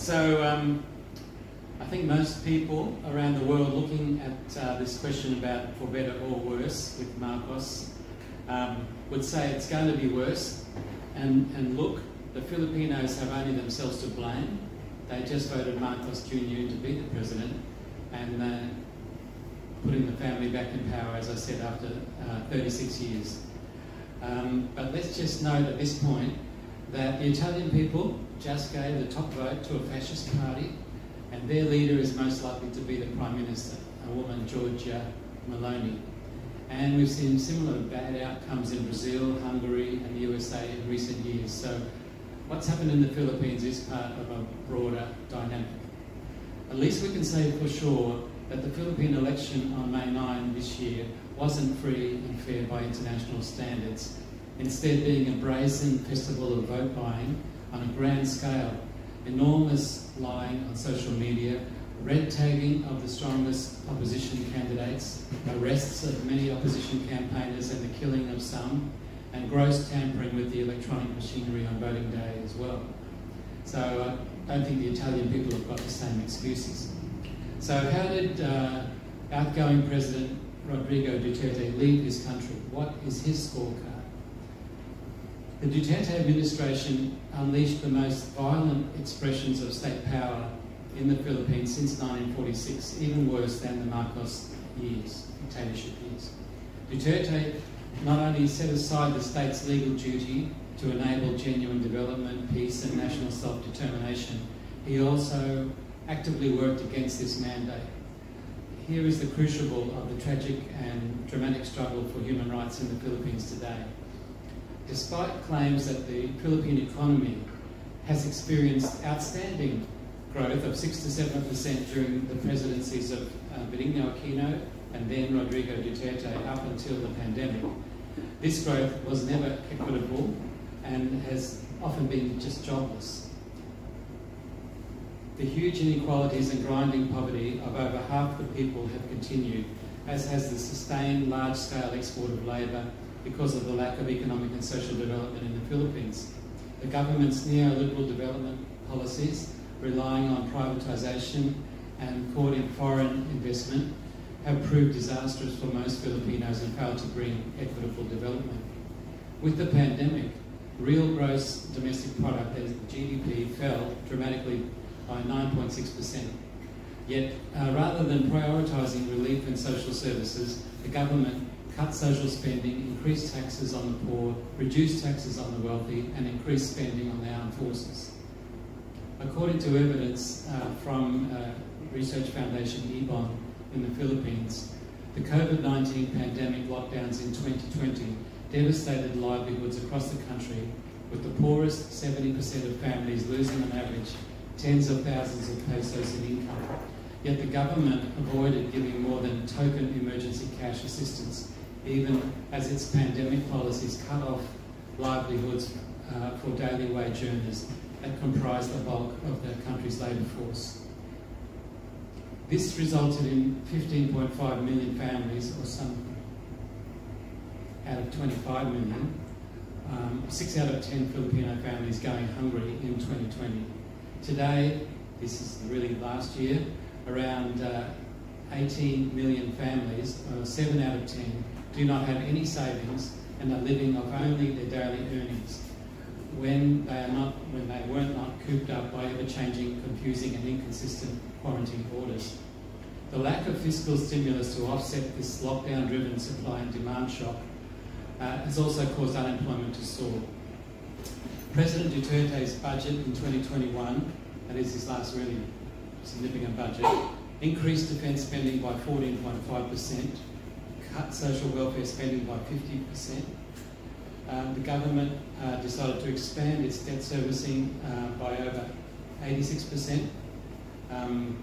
So um, I think most people around the world looking at uh, this question about for better or worse with Marcos um, would say it's going to be worse. And, and look, the Filipinos have only themselves to blame. They just voted Marcos Jr. to be the president and uh, putting the family back in power, as I said, after uh, 36 years. Um, but let's just note at this point that the Italian people just gave the top vote to a fascist party, and their leader is most likely to be the Prime Minister, a woman, Giorgia Meloni. And we've seen similar bad outcomes in Brazil, Hungary, and the USA in recent years. So what's happened in the Philippines is part of a broader dynamic. At least we can say for sure that the Philippine election on May 9 this year wasn't free and fair by international standards, instead being a brazen festival of vote buying on a grand scale, enormous lying on social media, red tagging of the strongest opposition candidates, arrests of many opposition campaigners and the killing of some, and gross tampering with the electronic machinery on voting day as well. So I don't think the Italian people have got the same excuses. So how did uh, outgoing President Rodrigo Duterte lead his country? What is his scorecard? The Duterte administration unleashed the most violent expressions of state power in the Philippines since 1946, even worse than the Marcos years, dictatorship years. Duterte not only set aside the state's legal duty to enable genuine development, peace and national self-determination, he also actively worked against this mandate. Here is the crucible of the tragic and dramatic struggle for human rights in the Philippines today. Despite claims that the Philippine economy has experienced outstanding growth of 6 to 7% during the presidencies of uh, Benigno Aquino and then Rodrigo Duterte up until the pandemic. This growth was never equitable and has often been just jobless. The huge inequalities and grinding poverty of over half the people have continued, as has the sustained large-scale export of labour because of the lack of economic and social development in the Philippines. The government's neoliberal development policies, relying on privatisation and courting foreign investment, have proved disastrous for most Filipinos and failed to bring equitable development. With the pandemic, real gross domestic product, that is GDP, fell dramatically by 9.6%. Yet, uh, rather than prioritising relief and social services, the government cut social spending, increase taxes on the poor, reduce taxes on the wealthy, and increase spending on the armed forces. According to evidence uh, from uh, Research Foundation IBON in the Philippines, the COVID-19 pandemic lockdowns in 2020 devastated livelihoods across the country, with the poorest 70% of families losing on average tens of thousands of pesos in income. Yet the government avoided giving more than token emergency cash assistance, even as its pandemic policies cut off livelihoods uh, for daily wage earners that comprise the bulk of the country's labour force. This resulted in 15.5 million families, or some out of 25 million, um, 6 out of 10 Filipino families going hungry in 2020. Today, this is really last year, around uh, 18 million families, 7 out of 10, do not have any savings and are living off only their daily earnings when they are not, when they weren't not cooped up by ever-changing, confusing and inconsistent quarantine orders. The lack of fiscal stimulus to offset this lockdown-driven supply and demand shock uh, has also caused unemployment to soar. President Duterte's budget in 2021, that is his last really significant budget, increased defence spending by 14.5%, cut social welfare spending by 50%. Um, the government uh, decided to expand its debt servicing uh, by over 86%. Um,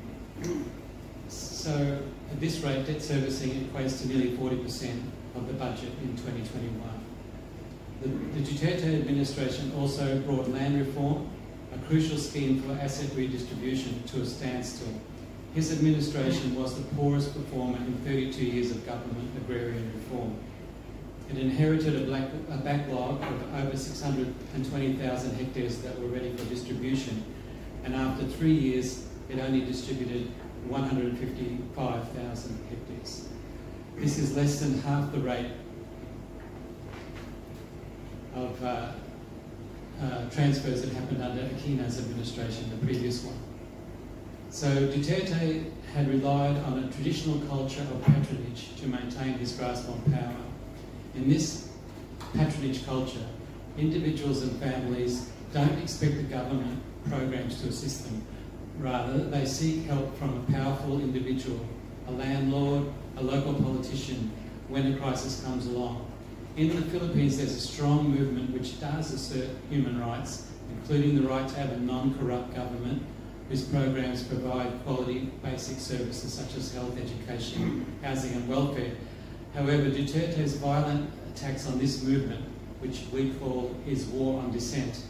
so at this rate, debt servicing equates to nearly 40% of the budget in 2021. The, the Duterte administration also brought land reform, a crucial scheme for asset redistribution, to a standstill. His administration was the poorest performer in 32 years of government agrarian reform. It inherited a, black, a backlog of over 620,000 hectares that were ready for distribution, and after three years, it only distributed 155,000 hectares. This is less than half the rate of uh, uh, transfers that happened under Aquino's administration, the previous one. So Duterte had relied on a traditional culture of patronage to maintain his grasp on power. In this patronage culture, individuals and families don't expect the government programs to assist them. Rather, they seek help from a powerful individual, a landlord, a local politician, when a crisis comes along. In the Philippines, there's a strong movement which does assert human rights, including the right to have a non-corrupt government whose programs provide quality basic services such as health, education, housing and welfare. However, Duterte's violent attacks on this movement, which we call his war on dissent,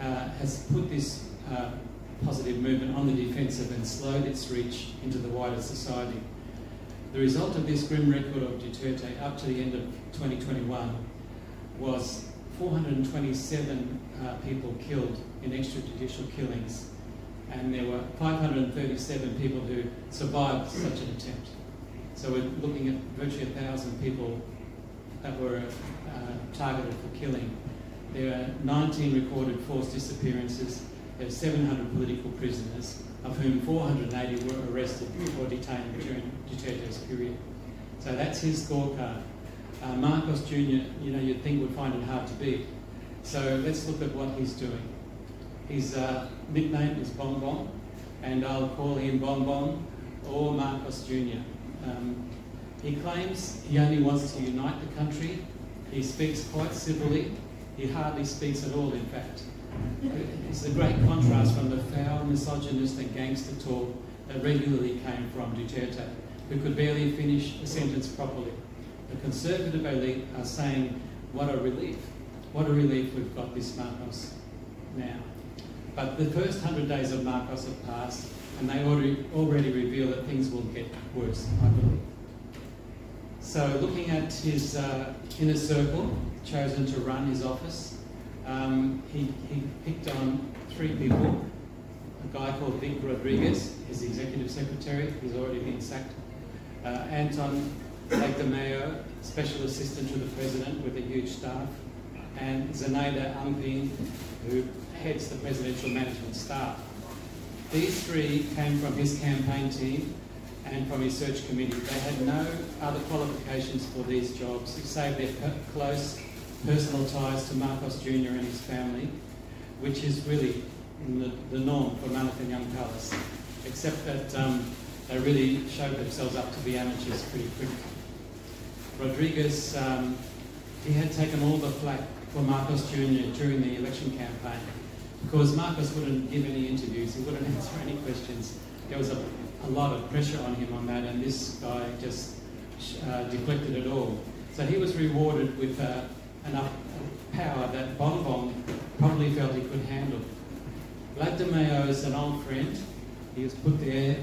uh, has put this uh, positive movement on the defensive and slowed its reach into the wider society. The result of this grim record of Duterte up to the end of 2021 was 427 uh, people killed in extrajudicial killings, and there were 537 people who survived such an attempt. So we're looking at virtually a thousand people that were uh, targeted for killing. There are 19 recorded forced disappearances. There are 700 political prisoners, of whom 480 were arrested or detained during Duterte's period. So that's his scorecard. Uh, Marcos Jr., you know, you'd think would find it hard to beat. So let's look at what he's doing. His uh, nickname is Bongbong, and I'll call him Bongbong or Marcos Jr. Um, he claims he only wants to unite the country. He speaks quite civilly. He hardly speaks at all, in fact. It's a great contrast from the foul, misogynist and gangster talk that regularly came from Duterte, who could barely finish a sentence properly. The conservative elite are saying, what a relief. What a relief we've got this Marcos now. But the first 100 days of Marcos have passed, and they already, already reveal that things will get worse, I believe. So looking at his uh, inner circle, chosen to run his office, um, he, he picked on three people. A guy called Vic Rodriguez, his executive secretary, he's already been sacked. Uh, Anton Lake special assistant to the president with a huge staff. And Zenaida Angping, who heads the presidential management staff. These three came from his campaign team and from his search committee. They had no other qualifications for these jobs save their close personal ties to Marcos Jr. and his family, which is really the, the norm for Malacanang Palace, except that um, they really showed themselves up to be amateurs pretty quickly. Rodriguez, um, he had taken all the flak for Marcos Jr. during the election campaign because Marcos wouldn't give any interviews, he wouldn't answer any questions. There was a, a lot of pressure on him on that, and this guy just uh, deflected it all. So he was rewarded with uh, enough power that Bongbong probably felt he could handle. Lagdameo is an old friend. He was put there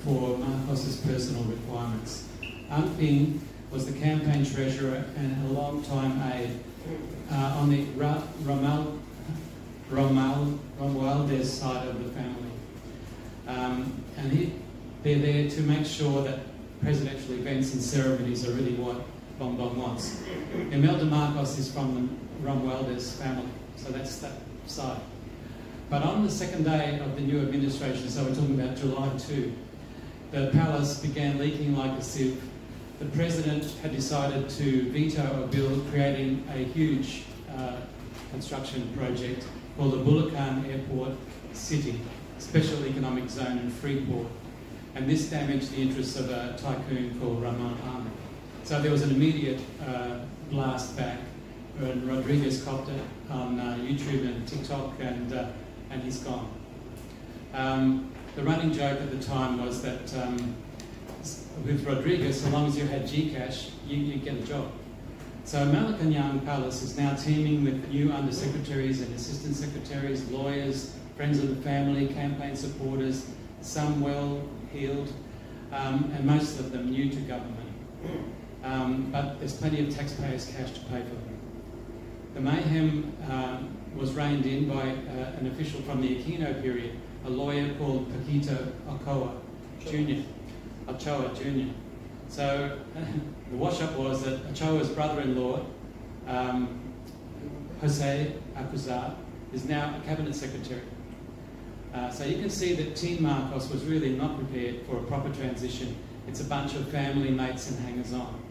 for Marcos's personal requirements. Angping was the campaign treasurer and a long-time aide uh, on the Ra Ramal, Ramal, Romualdez side of the family. Um, and he, they're there to make sure that presidential events and ceremonies are really what Bongbong wants. Imelda Marcos is from the Romualdez family, so that's that side. But on the second day of the new administration, so we're talking about July 2, the palace began leaking like a sieve. The president had decided to veto a bill creating a huge uh, construction project called the Bulacan Airport City Special Economic Zone in Freeport. And this damaged the interests of a tycoon called Ramon Ahmed. So there was an immediate uh, blast back, and Rodriguez copped it on uh, YouTube and TikTok, and uh, and he's gone. Um, the running joke at the time was that um, with Rodriguez, so long as you had Gcash, you, you get a job. So Malacanang Palace is now teeming with new undersecretaries and assistant secretaries, lawyers, friends of the family, campaign supporters, some well-heeled, um, and most of them new to government um, but there's plenty of taxpayers' cash to pay for them. The mayhem um, was reined in by uh, an official from the Aquino period a lawyer called Paquito Ochoa Jr. Ochoa Jr. So the wash-up was that Ochoa's brother-in-law, um, Jose Acuzar, is now a cabinet secretary. Uh, so you can see that Team Marcos was really not prepared for a proper transition. It's a bunch of family mates and hangers-on.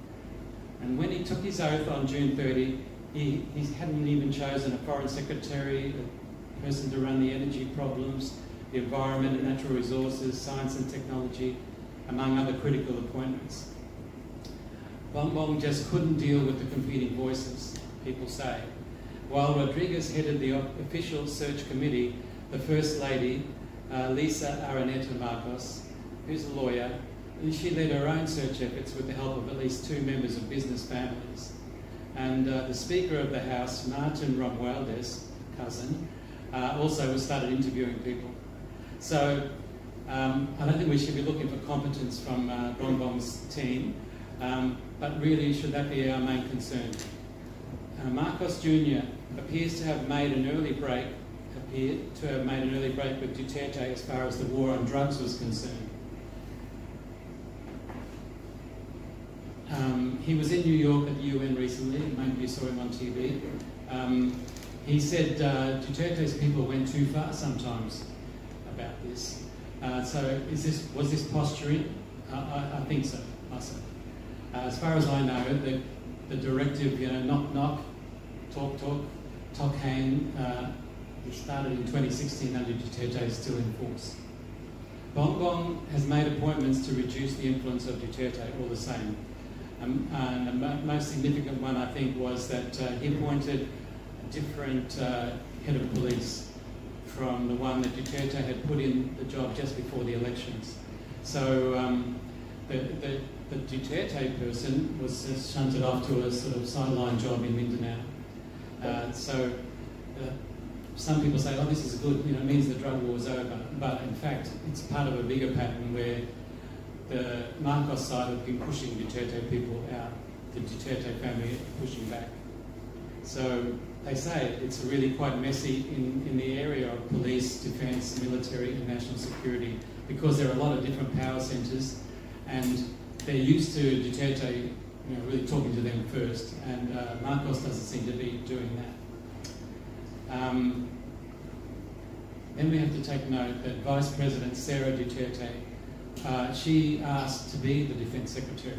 And when he took his oath on June 30, he, he hadn't even chosen a foreign secretary, a person to run the energy problems, the environment and natural resources, science and technology, among other critical appointments. Bongbong just couldn't deal with the competing voices, people say. While Rodriguez headed the official search committee, the First Lady, uh, Liza Araneta Marcos, who's a lawyer, she led her own search efforts with the help of at least two members of business families. And uh, the Speaker of the House, Martin Romualdez, cousin, uh, also started interviewing people. So um, I don't think we should be looking for competence from uh, Bongbong's team, um, but really should that be our main concern. Uh, Marcos Jr. appears to have made an early break, appeared to have made an early break with Duterte as far as the war on drugs was concerned. Um, he was in New York at the UN recently, maybe you saw him on TV. Um, he said uh, Duterte's people went too far sometimes about this. Uh, so is this, was this posturing? Uh, I, I, think so, myself. Uh, as far as I know, the, the directive, you know, knock, knock, talk, talk, talk hang, uh, it started in 2016 under Duterte, is still in force. Bongbong has made appointments to reduce the influence of Duterte all the same. Um, and the most significant one, I think, was that uh, he appointed a different uh, head of police from the one that Duterte had put in the job just before the elections. So um, the, the, the, Duterte person was shunted off to a sort of sideline job in Mindanao. Uh, so uh, some people say, oh, this is good, you know, it means the drug war is over. But in fact, it's part of a bigger pattern where the Marcos side have been pushing Duterte people out, the Duterte family pushing back. So they say it's really quite messy in, in the area of police, defence, military and national security because there are a lot of different power centres and they're used to Duterte you know, really talking to them first and uh, Marcos doesn't seem to be doing that. Um, then we have to take note that Vice President Sara Duterte uh, she asked to be the Defence Secretary,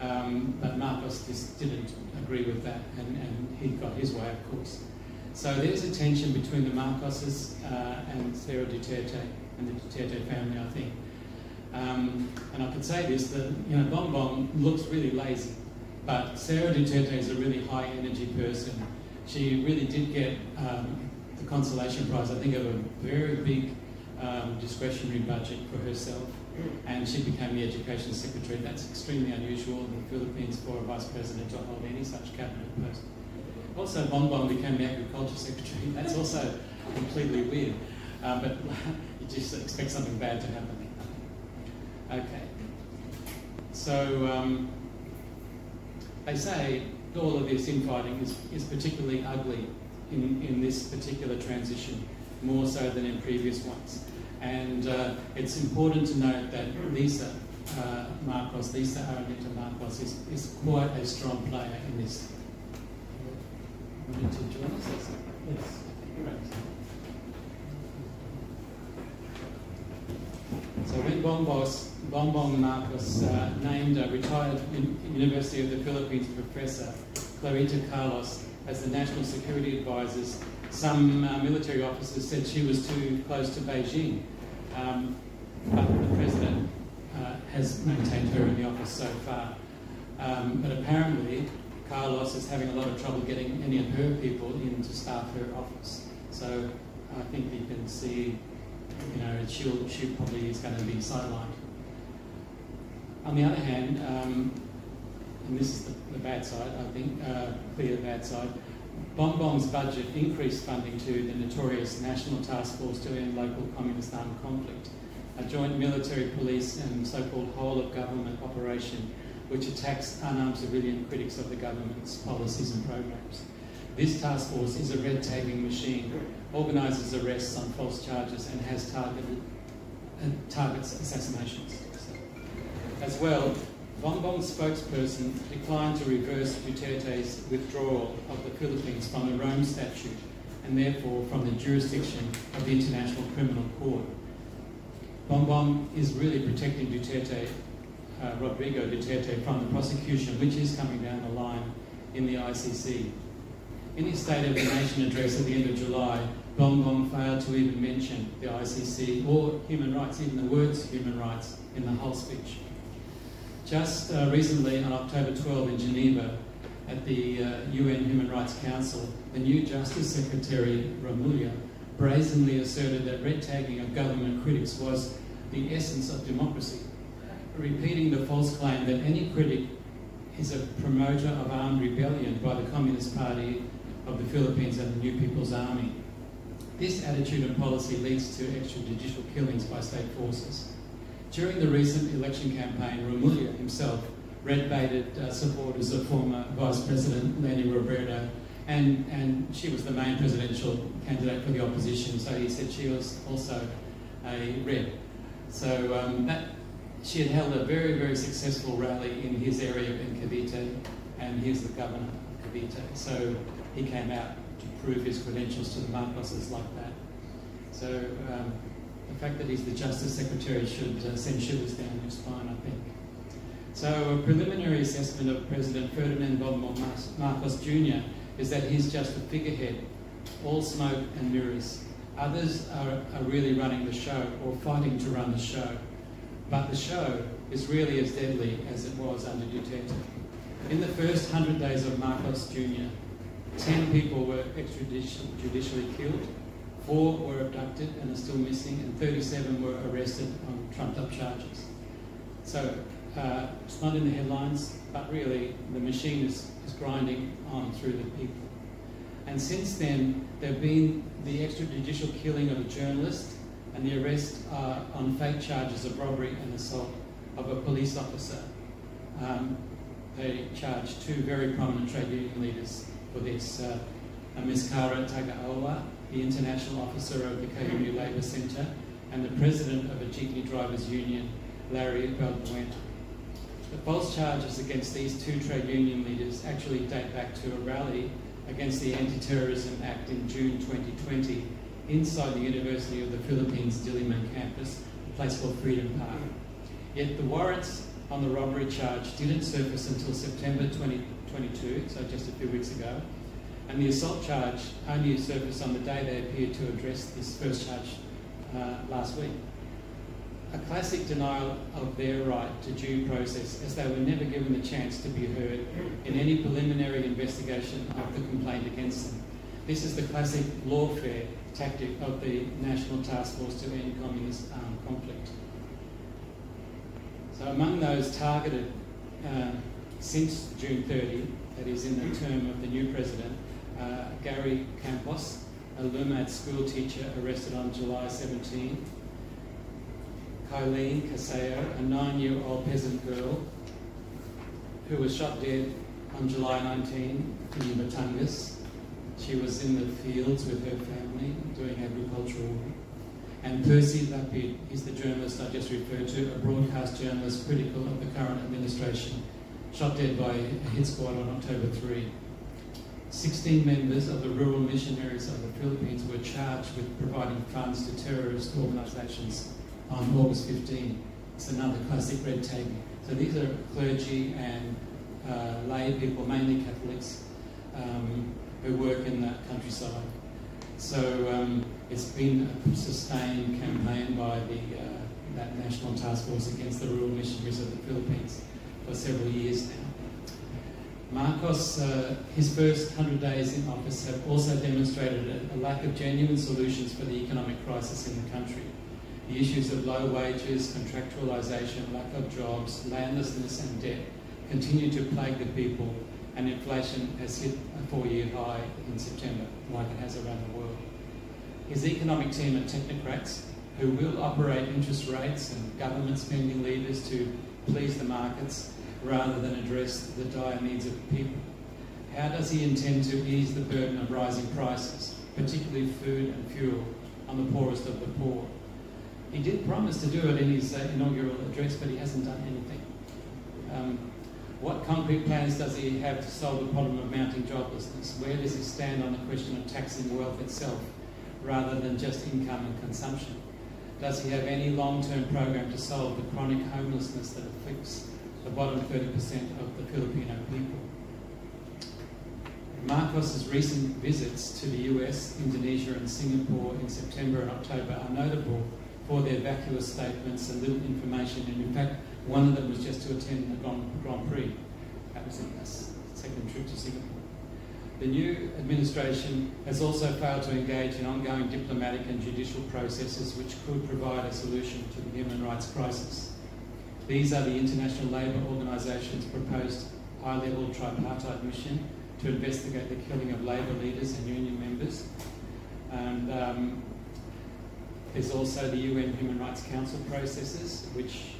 um, but Marcos just didn't agree with that, and, and, he got his way, of course. So there's a tension between the Marcoses uh, and Sara Duterte and the Duterte family, I think. Um, and I could say this, that you know, Bongbong looks really lazy, but Sara Duterte is a really high energy person. She really did get um, the consolation prize, I think, of a very big um, discretionary budget for herself and she became the education secretary. That's extremely unusual in the Philippines for a vice president to hold any such cabinet post. Also, Bongbong became the agriculture secretary. That's also completely weird, uh, but you just expect something bad to happen. Okay. So um, they say all of this infighting is, is particularly ugly in, in this particular transition, more so than in previous ones. And uh, it's important to note that Liza uh, Marcos, Liza Araneta Marcos, is, is quite a strong player in this. To join us? Yes. When Bongbos, Bongbong Marcos uh, named a retired University of the Philippines professor, Clarita Carlos, as the National Security Advisors some uh, military officers said she was too close to Beijing, um, but the president uh, has maintained her in the office so far. Um, but apparently, Carlos is having a lot of trouble getting any of her people in to staff her office. So I think you can see, you know, she'll, she probably is going to be sidelined. On the other hand, um, and this is the, the, bad side, I think, uh, clear bad side, Bongbong's budget increased funding to the notorious National Task Force to End Local Communist Armed Conflict, a joint military police and so-called whole-of-government operation which attacks unarmed civilian critics of the government's policies and programs. This task force is a red-tagging machine, organises arrests on false charges and has targeted uh, targets assassinations. As well, Bongbong's spokesperson declined to reverse Duterte's withdrawal of the Philippines from the Rome Statute and therefore from the jurisdiction of the International Criminal Court. Bongbong is really protecting Duterte, uh, Rodrigo Duterte, from the prosecution which is coming down the line in the ICC. In his State of the Nation address at the end of July, Bongbong failed to even mention the ICC or human rights, even the words human rights, in the whole speech. Just uh, recently, on October 12 in Geneva, at the uh, UN Human Rights Council, the new Justice Secretary, Remulla, brazenly asserted that red tagging of government critics was the essence of democracy, repeating the false claim that any critic is a promoter of armed rebellion by the Communist Party of the Philippines and the New People's Army. This attitude and policy leads to extrajudicial killings by state forces. During the recent election campaign, Remulla himself red-baited uh, supporters of former Vice President Leni Robredo, and, and she was the main presidential candidate for the opposition, so he said she was also a red. So um, that, she had held a very, very successful rally in his area in Cavite, and he's the governor of Cavite. So he came out prove his credentials to the Marcoses like that. So um, the fact that he's the Justice Secretary should uh, send shivers down your spine, I think. So a preliminary assessment of President Ferdinand Marcos Jr. is that he's just a figurehead, all smoke and mirrors. Others are, are really running the show or fighting to run the show. But the show is really as deadly as it was under Duterte. In the first 100 days of Marcos Jr., 10 people were extrajudicially killed, four were abducted and are still missing, and 37 were arrested on trumped up charges. So uh, it's not in the headlines, but really the machine is, is grinding on through the people. And since then, there have been the extrajudicial killing of a journalist and the arrest uh, on fake charges of robbery and assault of a police officer. Um, they charged two very prominent trade union leaders for this. Uh, Ms. Kara Tagaoa, the international officer of the KMU Labour Centre, and the president of a Jeepney Drivers Union, Larry Balbuena. The false charges against these two trade union leaders actually date back to a rally against the Anti-Terrorism Act in June 2020 inside the University of the Philippines Diliman campus, a place called Freedom Park. Yet the warrants on the robbery charge didn't surface until September 2022, so just a few weeks ago, and the assault charge only surfaced on the day they appeared to address this first charge uh, last week a classic denial of their right to due process as they were never given the chance to be heard in any preliminary investigation of the complaint against them. This is the classic lawfare tactic of the National Task Force to End Communist Armed Conflict. So among those targeted uh, since June 30, that is in the term of the new president, uh, Gary Campos, a LUMAD school teacher arrested on July 17, Kylene Casao, a nine-year-old peasant girl who was shot dead on July 19 in Batangas. She was in the fields with her family doing agricultural work. And Percy Lapid is the journalist I just referred to, a broadcast journalist critical of the current administration, shot dead by a hit squad on October 3. 16 members of the rural missionaries of the Philippines were charged with providing funds to terrorist organisations on August 15. It's another classic red tape. So these are clergy and uh, lay people, mainly Catholics, um, who work in that countryside. So um, it's been a sustained campaign by the, uh, that National Task Force against the rural missionaries of the Philippines for several years now. Marcos, uh, his first 100 days in office have also demonstrated a, a lack of genuine solutions for the economic crisis in the country. The issues of low wages, contractualisation, lack of jobs, landlessness and debt continue to plague the people and inflation has hit a four-year high in September, like it has around the world. His economic team are technocrats who will operate interest rates and government spending levers to please the markets rather than address the dire needs of the people. How does he intend to ease the burden of rising prices? particularly food and fuel, on the poorest of the poor. He did promise to do it in his uh, inaugural address, but he hasn't done anything. Um, what concrete plans does he have to solve the problem of mounting joblessness? Where does he stand on the question of taxing wealth itself rather than just income and consumption? Does he have any long-term program to solve the chronic homelessness that afflicts the bottom 30% of the Filipino people? Marcos's recent visits to the US, Indonesia and Singapore in September and October are notable for their vacuous statements and little information. And in fact, one of them was just to attend the Grand, Prix. That was a second trip to Singapore. The new administration has also failed to engage in ongoing diplomatic and judicial processes which could provide a solution to the human rights crisis. These are the International Labour Organisation's proposed high-level tripartite mission to investigate the killing of labour leaders and union members. And um, there's also the UN Human Rights Council processes, which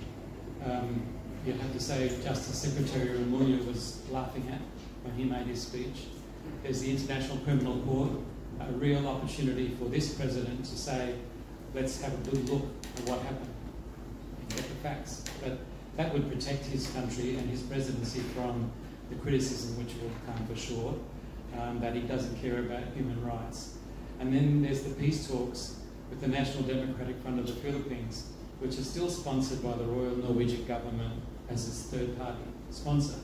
um, you'd have to say Justice Secretary Remulla was laughing at when he made his speech. There's the International Criminal Court, a real opportunity for this president to say, let's have a good look at what happened and get the facts. But that would protect his country and his presidency from the criticism which will come for sure, um, that he doesn't care about human rights. And then there's the peace talks with the National Democratic Front of the Philippines, which is still sponsored by the Royal Norwegian Government as its third party sponsor.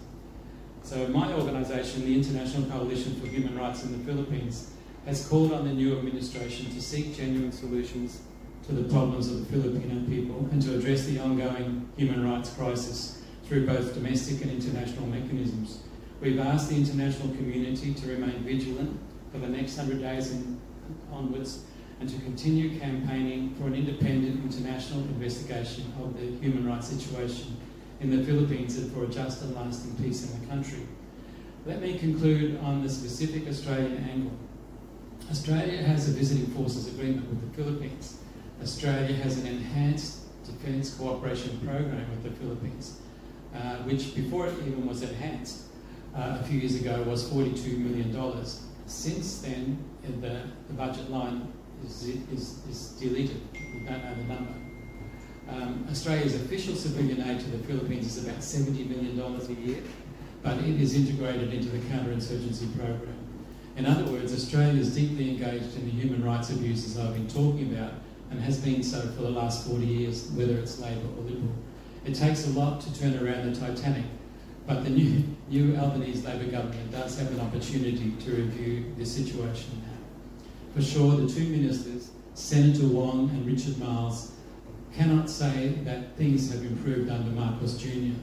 So my organisation, the International Coalition for Human Rights in the Philippines, has called on the new administration to seek genuine solutions to the problems of the Filipino people and to address the ongoing human rights crisis through both domestic and international mechanisms. We've asked the international community to remain vigilant for the next 100 days and onwards and to continue campaigning for an independent international investigation of the human rights situation in the Philippines and for a just and lasting peace in the country. Let me conclude on the specific Australian angle. Australia has a visiting forces agreement with the Philippines. Australia has an enhanced defence cooperation program with the Philippines, uh, which before it even was enhanced uh, a few years ago was $42 million. Since then, the, the budget line is, is, is deleted. We don't know the number. Um, Australia's official civilian aid to the Philippines is about $70 million a year, but it is integrated into the counterinsurgency program. In other words, Australia is deeply engaged in the human rights abuses I've been talking about and has been so for the last 40 years, whether it's Labor or Liberal. It takes a lot to turn around the Titanic, but the new, new Albanese Labor government does have an opportunity to review this situation now. For sure, the two ministers, Senator Wong and Richard Marles, cannot say that things have improved under Marcos Jr.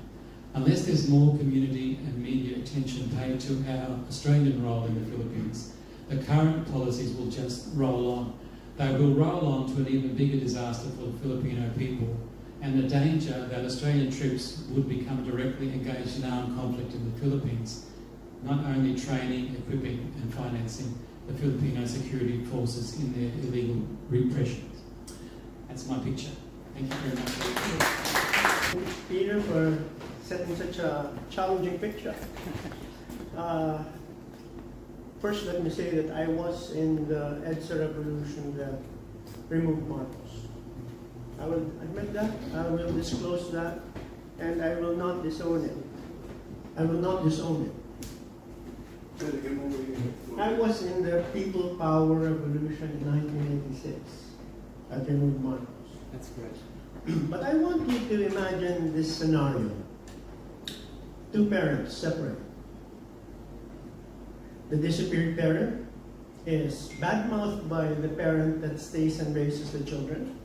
Unless there's more community and media attention paid to our Australian role in the Philippines, the current policies will just roll on. They will roll on to an even bigger disaster for the Filipino people and the danger that Australian troops would become directly engaged in armed conflict in the Philippines, not only training, equipping and financing the Filipino security forces in their illegal repressions. That's my picture. Thank you very much. Peter, for setting such a challenging picture. Uh, first, let me say that I was in the EDSA revolution that removed Marcos. I will admit that, I will disclose that, and I will not disown it. I will not disown it. I was in the People Power Revolution in 1986 at removed Marcos. That's great. but I want you to imagine this scenario. Two parents separate. The disappeared parent is badmouthed by the parent that stays and raises the children.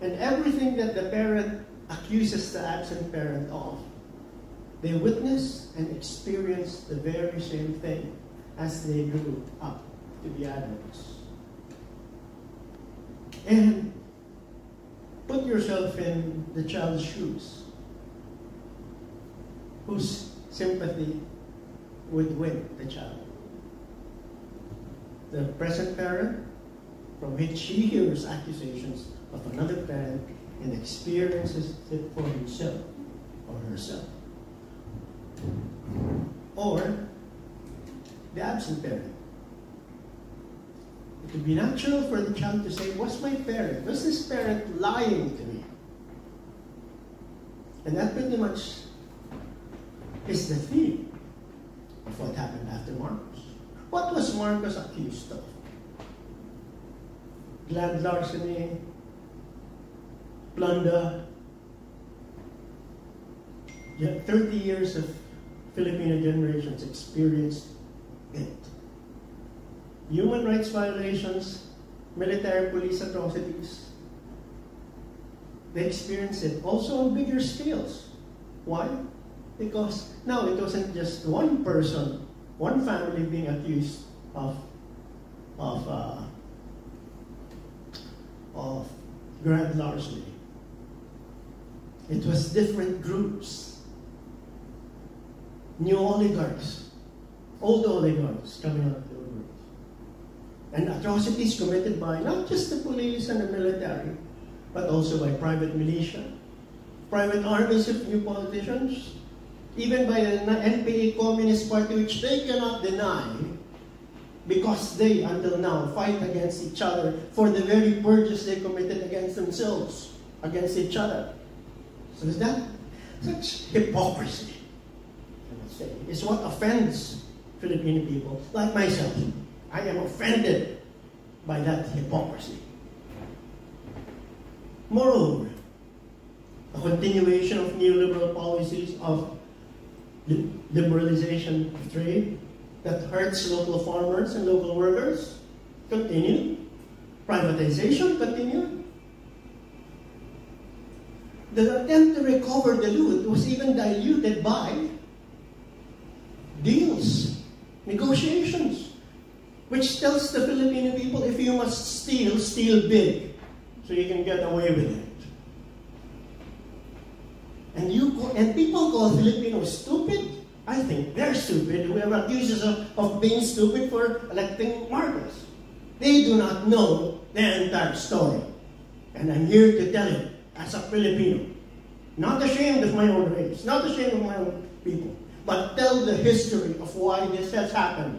And everything that the parent accuses the absent parent of, they witness and experience the very same thing as they grew up to be adults. And Put yourself in the child's shoes. Whose sympathy would win the child? The present parent, from which she hears accusations of another parent and experiences it for himself or herself. Or the absent parent, be natural for the child to say, Was my parent, was this parent lying to me? And that pretty much is the theme of what happened after Marcos. What was Marcos accused of? Land larceny, plunder. Yeah, 30 years of Filipino generations experienced it. Human rights violations, military police atrocities, they experienced it also on bigger scales. Why? Because now it wasn't just one person, one family being accused of, of, uh, of grand larceny. It was different groups, new oligarchs, old oligarchs coming woodwork. And atrocities committed by not just the police and the military, but also by private militia, private armies of new politicians, even by the NPA Communist Party, which they cannot deny because they, until now, fight against each other for the very purges they committed against themselves, against each other. So is that such hypocrisy? I must say, is what offends Filipino people, like myself. I am offended by that hypocrisy. Moreover, a continuation of neoliberal policies of liberalization of trade that hurts local farmers and local workers continue. Privatization continue. The attempt to recover the loot was even diluted by deals, negotiations, which tells the Filipino people if you must steal, steal big so you can get away with it. And you and people call Filipinos stupid. I think they're stupid. Whoever accuses us of being stupid for electing Marcos. They do not know the entire story. And I'm here to tell it as a Filipino. Not ashamed of my own race, not ashamed of my own people, but tell the history of why this has happened.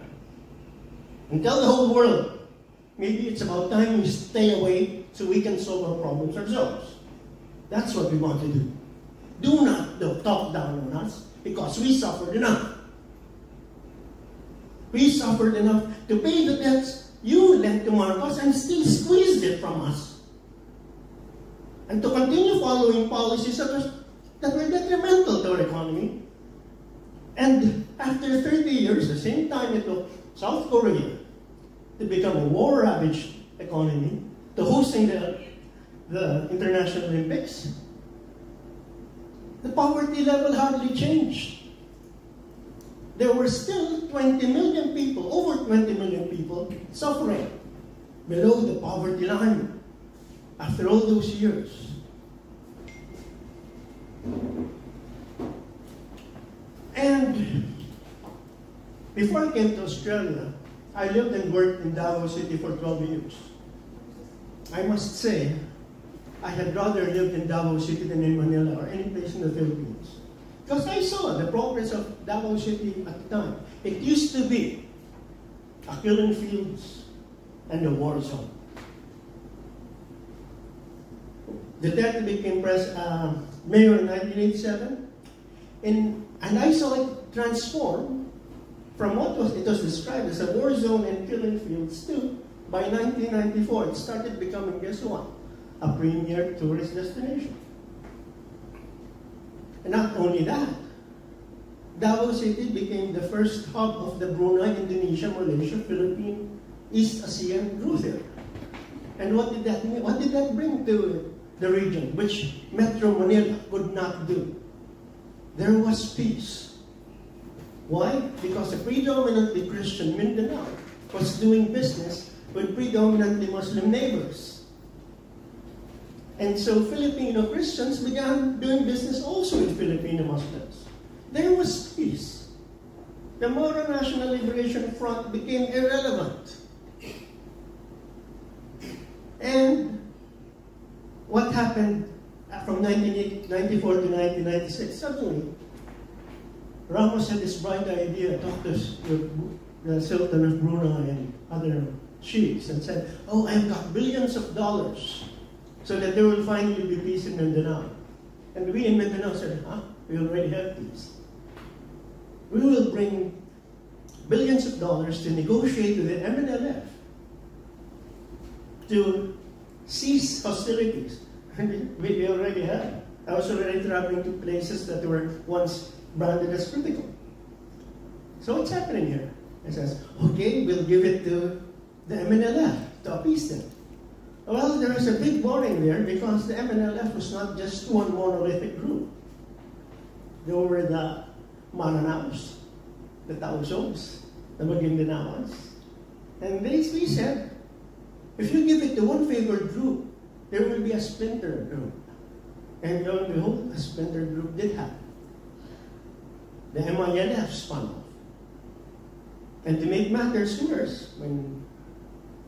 And tell the whole world. Maybe it's about time we stay away so we can solve our problems ourselves. That's what we want to do. Do not talk down on us because we suffered enough. We suffered enough to pay the debts you lent to Marcos and still squeezed it from us. And to continue following policies that, was, that were detrimental to our economy. And after 30 years, the same time it took South Korea to become a war-ravaged economy, to hosting the, the International Olympics, the poverty level hardly changed. There were still 20 million people, over 20 million people, suffering below the poverty line after all those years. And before I came to Australia, I lived and worked in Davao City for 12 years. I must say, I had rather lived in Davao City than in Manila or any place in the Philippines. Because I saw the progress of Davao City at the time. It used to be a killing fields and a war zone. Duterte became pres, uh, mayor in 1987, and, and I saw it transform from what was it was described as a war zone and killing fields to, by 1994, it started becoming, guess what? a premier tourist destination. And not only that, Davao City became the first hub of the Brunei, Indonesia, Malaysia, Philippine, East ASEAN route there. And what did that mean? What did that bring to the region, which Metro Manila could not do? There was peace. Why? Because the predominantly Christian Mindanao was doing business with predominantly Muslim neighbors. And so Filipino Christians began doing business also with Filipino Muslims. There was peace. The Moro National Liberation Front became irrelevant. And what happened from 1994 to 1996? Suddenly, Ramos had this bright idea, talked to the Sultan of Brunei and other chiefs and said, Oh, I've got billions of dollars so that there will finally be peace in Mindanao. And we in Mindanao said, Huh? We already have peace. We will bring billions of dollars to negotiate with the MNLF to cease hostilities. we already have. I was already traveling to places that were once branded as critical. So what's happening here? It says, okay, we'll give it to the MNLF to appease. Well, there is a big warning there because the MNLF was not just one monolithic group. There were the Maranaos, the Tausugs, the Magindanaos. And they, we said, if you give it to one favored group, there will be a splinter group. And lo and behold, a splinter group did happen. The MILF spun off. And to make matters worse, when,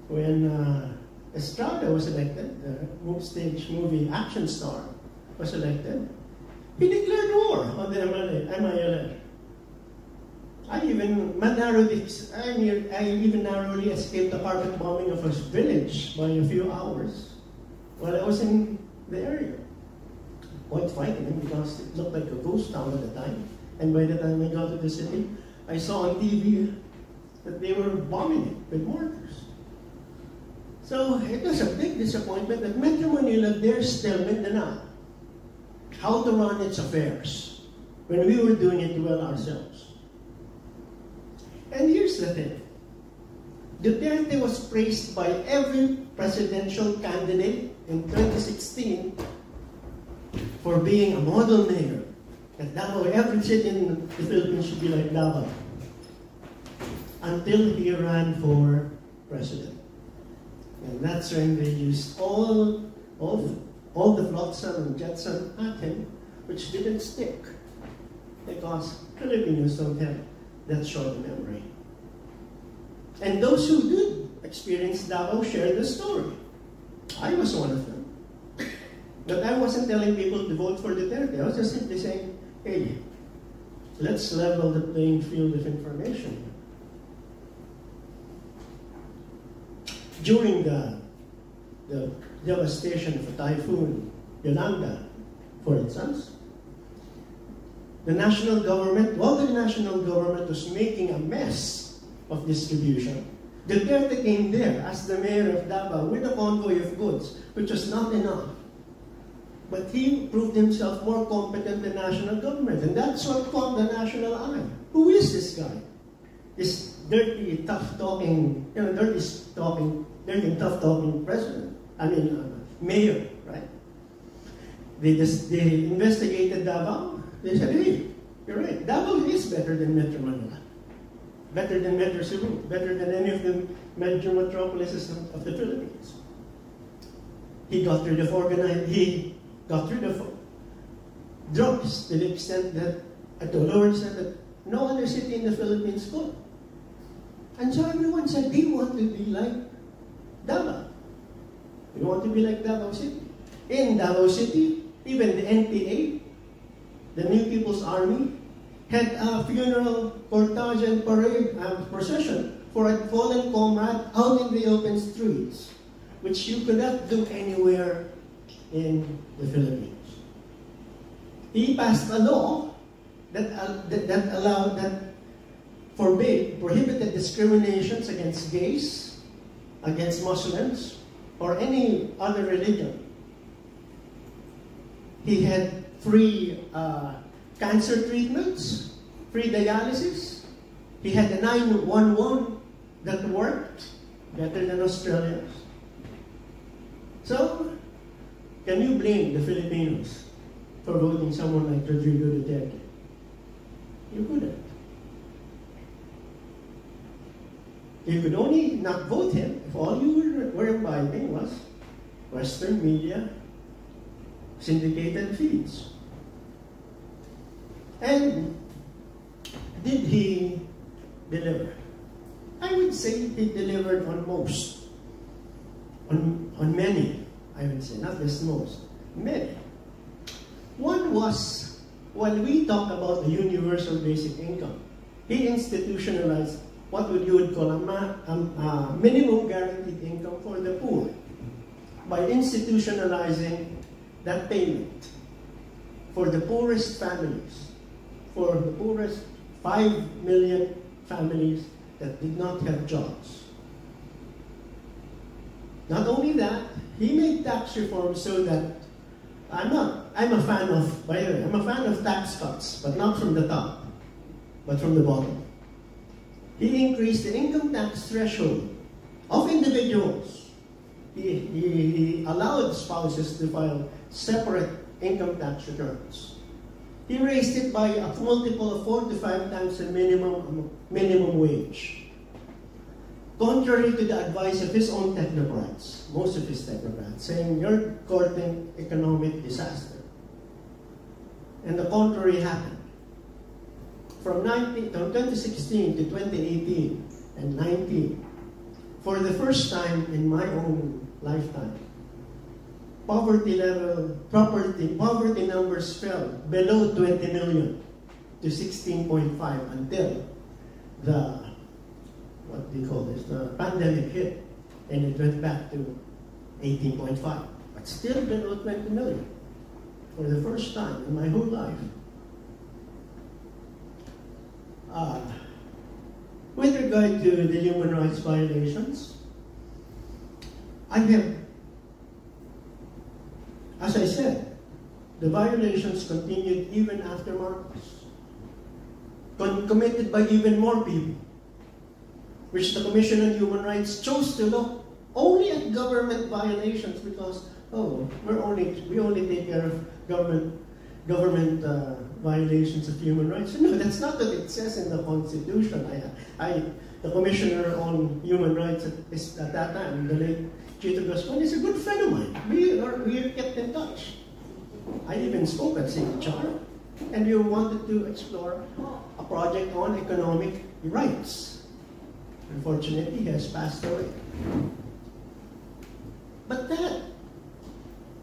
when uh, Estrada was elected, the stage movie action star was elected, he declared war on the MILF. I even narrowly, I, I even narrowly escaped the carpet bombing of a village by a few hours while I was in the area. Quite frightening because it looked like a ghost town at the time. And by the time I got to the city, I saw on TV that they were bombing it with mortars. So it was a big disappointment that Metro Manila dares tell Mindanao how to run its affairs when we were doing it well ourselves. And here's the thing. Duterte was praised by every presidential candidate in 2016 for being a model mayor. That Davao, every city in the Philippines should be like Davao. Until he ran for president. And that's when they used all, all, all the flotsam and jetsam at him, which didn't stick. Because Filipinos don't have that short memory. And those who did experience Davao shared the story. I was one of them. But I wasn't telling people to vote for Duterte. I was just simply saying, hey, let's level the playing field of information. During the, the devastation of typhoon, Yolanda, for instance, the national government, while the national government was making a mess of distribution, Duterte came there as the mayor of Davao with a convoy of goods, which was not enough. But he proved himself more competent than national government, and that's what caught the national eye. Who is this guy? This dirty, tough-talking, you know, dirty talking, dirty, tough-talking president. I mean, uh, mayor, right? They just they investigated Davao. They said, hey, you're right. Davao is better than Metro Manila. Better than Metro Cebu. Better than any of the major metropolises of, the Philippines. He got rid of organized, he got rid of drugs to the extent that, at the lower extent that no other city in the Philippines could. And so everyone said, we want to be like Davao. We want to be like Davao City. In Davao City, even the NPA the New People's Army, had a funeral cortege and parade uh, procession for a fallen comrade out in the open streets, which you could not do anywhere in the Philippines. He passed a law that, uh, that, that allowed, that forbade, prohibited discriminations against gays, against Muslims, or any other religion. He had free uh, cancer treatments, free dialysis. He had a 911 that worked better than Australians. So, can you blame the Filipinos for voting someone like Rodrigo Duterte? You couldn't. You could only not vote him if all you were, imbibing was Western media syndicated feeds. And did he deliver? I would say he delivered on most. On, on many, I would say, not just most, many. One was when we talk about the universal basic income, he institutionalized what would you would call a, ma- a minimum guaranteed income for the poor by institutionalizing that payment for the poorest families, for the poorest 5 million families that did not have jobs. Not only that, he made tax reform so that I'm not, I'm a fan of, by the way, I'm a fan of tax cuts, but not from the top, but from the bottom. He increased the income tax threshold of individuals. He, he, he allowed spouses to file separate income tax returns. He raised it by a multiple of four to five times the minimum, minimum wage. Contrary to the advice of his own technocrats, most of his technocrats, saying you're courting economic disaster. And the contrary happened. From, 19, from 2016 to 2018 and 19, for the first time in my own lifetime, poverty level, property, poverty numbers fell below 20 million to 16.5 until the what you call this, the pandemic hit, and it went back to 18.5, but still below 20 million for the first time in my whole life. Uh, with regard to the human rights violations, I have, as I said, the violations continued even after Marcos, committed by even more people which the Commission on Human Rights chose to look only at government violations because, oh, we're only, we only take care of government, government uh, violations of human rights. No, that's not what it says in the Constitution. I, I, the Commissioner on Human Rights at, at that time, the late Chito Gascon, is a good friend of mine. We are, we kept in touch. I even spoke at Saint CHR, and we wanted to explore a project on economic rights Unfortunately, he has passed away. But that,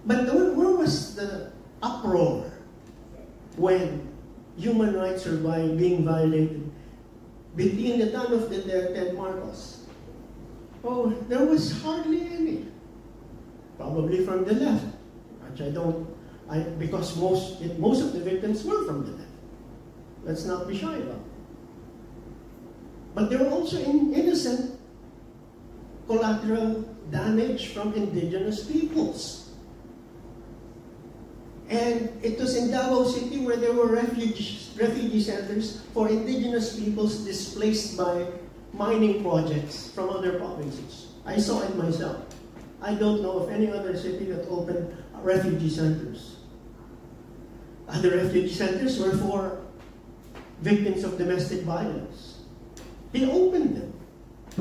but where was the uproar when human rights are being violated between the time of the Duterte and Marcos? Oh, there was hardly any. Probably from the left, which I don't, I, because most, most of the victims were from the left. Let's not be shy about it. But there were also in innocent collateral damage from indigenous peoples. And it was in Davao City where there were refugee, refugee centers for indigenous peoples displaced by mining projects from other provinces. I saw it myself. I don't know of any other city that opened refugee centers. Other refugee centers were for victims of domestic violence. He opened them.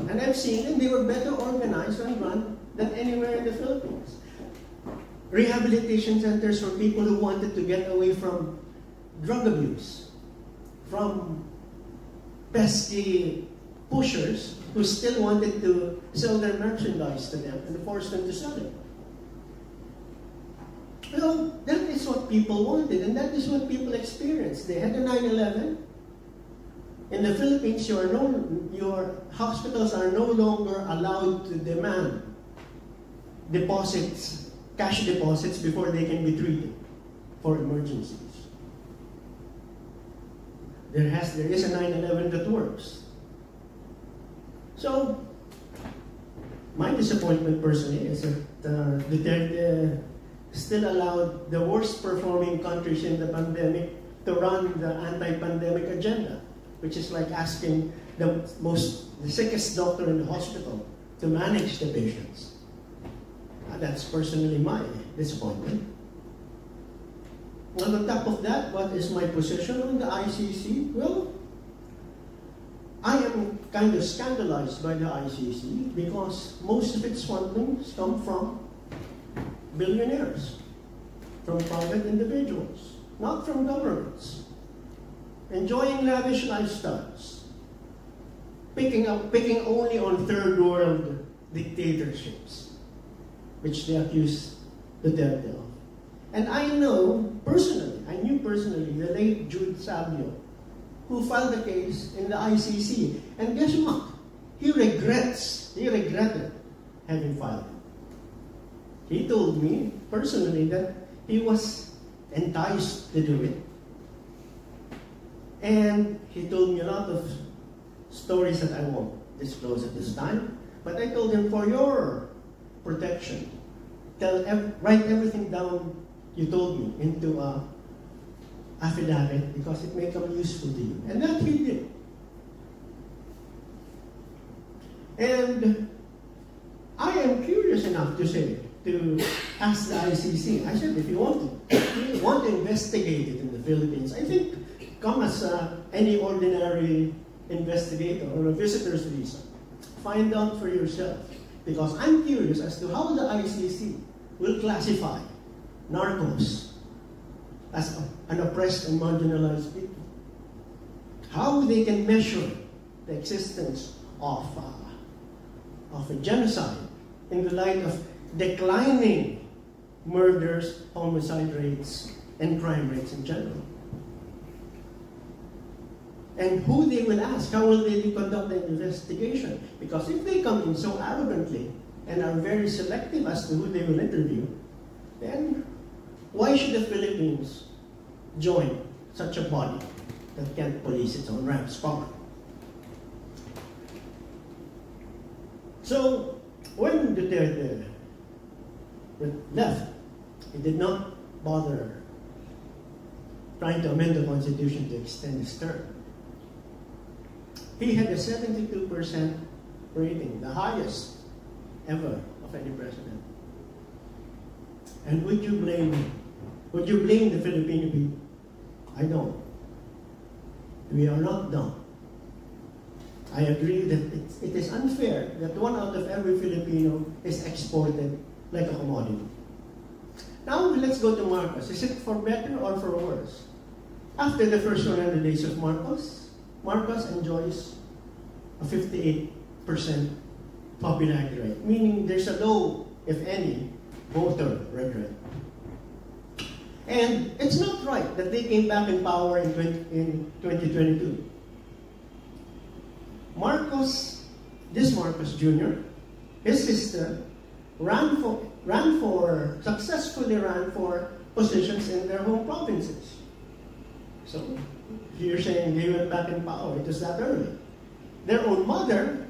And I've seen them, they were better organized and run than anywhere in the Philippines. Rehabilitation centers for people who wanted to get away from drug abuse, from pesky pushers who still wanted to sell their merchandise to them and force them to sell it. Well, that is what people wanted, and that is what people experienced. They had the 9 11, in the Philippines, your, no, your hospitals are no longer allowed to demand deposits, cash deposits, before they can be treated for emergencies. There, has, there is a 9-11 that works. So, my disappointment personally is that uh, Duterte still allowed the worst performing countries in the pandemic to run the anti-pandemic agenda which is like asking the most the sickest doctor in the hospital to manage the patients. Uh, that's personally my disappointment. On top of that, what is my position on the ICC? Well, I am kind of scandalized by the ICC because most of its fundings come from billionaires, from private individuals, not from governments enjoying lavish lifestyles, picking, up, picking only on third world dictatorships, which they accuse the Duterte of. And I know personally, I knew personally the late Jude Sabio, who filed the case in the ICC. And guess what? He regrets, he regretted having filed it. He told me personally that he was enticed to do it. And he told me a lot of stories that I won't disclose at this time. But I told him, for your protection, tell write everything down you told me into a affidavit because it may come useful to you. And that he did. And I am curious enough to say, to ask the ICC, I said, if you want to, if you want to investigate it in the Philippines, I think come as uh, any ordinary investigator or a visitor's visa. Find out for yourself. Because I'm curious as to how the ICC will classify narcos as an oppressed and marginalized people. How they can measure the existence of, uh, of a genocide in the light of declining murders, homicide rates, and crime rates in general. And who they will ask, how will they conduct the investigation? Because if they come in so arrogantly and are very selective as to who they will interview, then why should the Philippines join such a body that can't police its own ranks properly? So, when Duterte left, he did not bother trying to amend the Constitution to extend his term. He had a 72% rating, the highest ever of any president. And would you blame him? Would you blame the Filipino people? I don't. We are not dumb. I agree that it, it is unfair that one out of every Filipino is exported like a commodity. Now let's go to Marcos. Is it for better or for worse? After the first 100 days of Marcos, Marcos enjoys a 58% popularity rate, meaning there's a low, if any, voter regret. And it's not right that they came back in power in, 20, in 2022. Marcos, this Marcos Jr., his sister, ran for, ran for, successfully ran for positions in their home provinces. So you're saying they went back in power, it was that early. Their own mother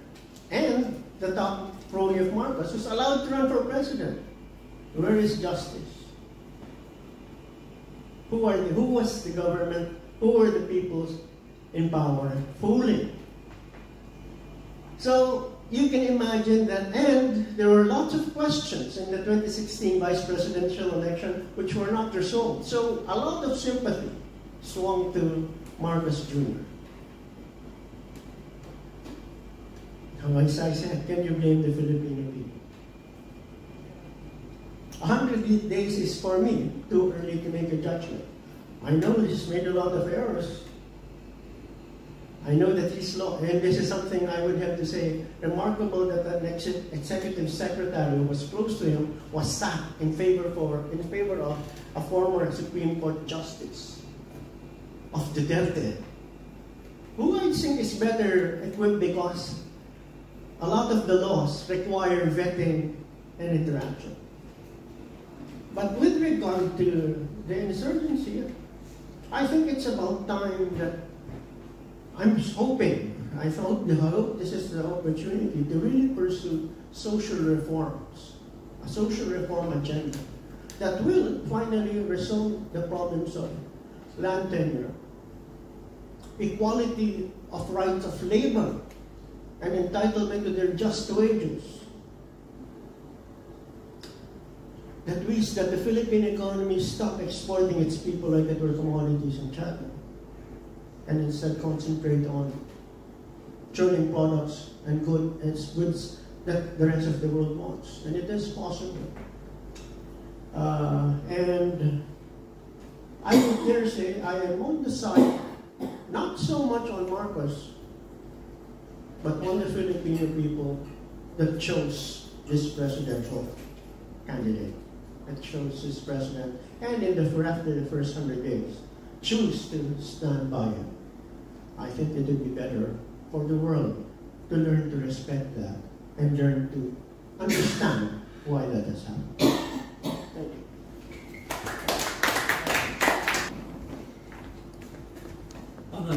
and the top crony of Marcos was allowed to run for president. Where is justice? Who are the, who was the government? Who were the peoples in power fooling? So you can imagine that, and there were lots of questions in the 2016 vice presidential election which were not resolved. So a lot of sympathy swung to Marcos Jr. As I said, can you blame the Filipino people? 100 days is for me too early to make a judgment. I know he's made a lot of errors. I know that he's slow, and this is something I would have to say remarkable that an executive secretary who was close to him was sacked in favor for in favor of a former Supreme Court justice of Duterte, who I think is better equipped because a lot of the laws require vetting and interaction. But with regard to the insurgency, I think it's about time that I'm hoping, I hope, I hope this is the opportunity to really pursue social reforms, a social reform agenda that will finally resolve the problems of land tenure, equality of rights of labor, and entitlement to their just wages, that wish that the Philippine economy stop exporting its people like it were commodities in China and instead concentrate on churning products and goods that the rest of the world wants. And it is possible. Uh, and I would dare say I am on the side, not so much on Marcos, but on the Filipino people that chose this presidential candidate that chose this president, and in the after the first hundred days, choose to stand by him. I think it would be better for the world to learn to respect that and learn to understand why that has happened. Thank you.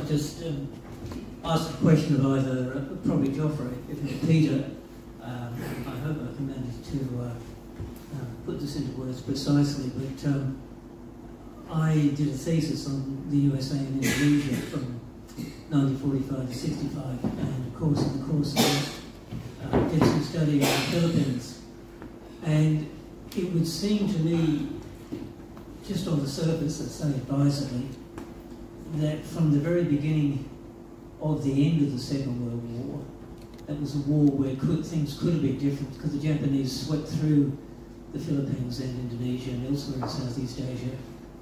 I just um, ask a question of either, uh, probably Joffre, if it's Peter. Um, I hope I can manage to uh, uh, put this into words precisely, but um, I did a thesis on the USA and Indonesia from 1945 to 65, and of course, in the course of that, uh, did some study on the Philippines. And it would seem to me, just on the surface, let's say advisedly, that from the very beginning of the end of the Second World War, that was a war where could, things could have been different because the Japanese swept through the Philippines and Indonesia and elsewhere in Southeast Asia.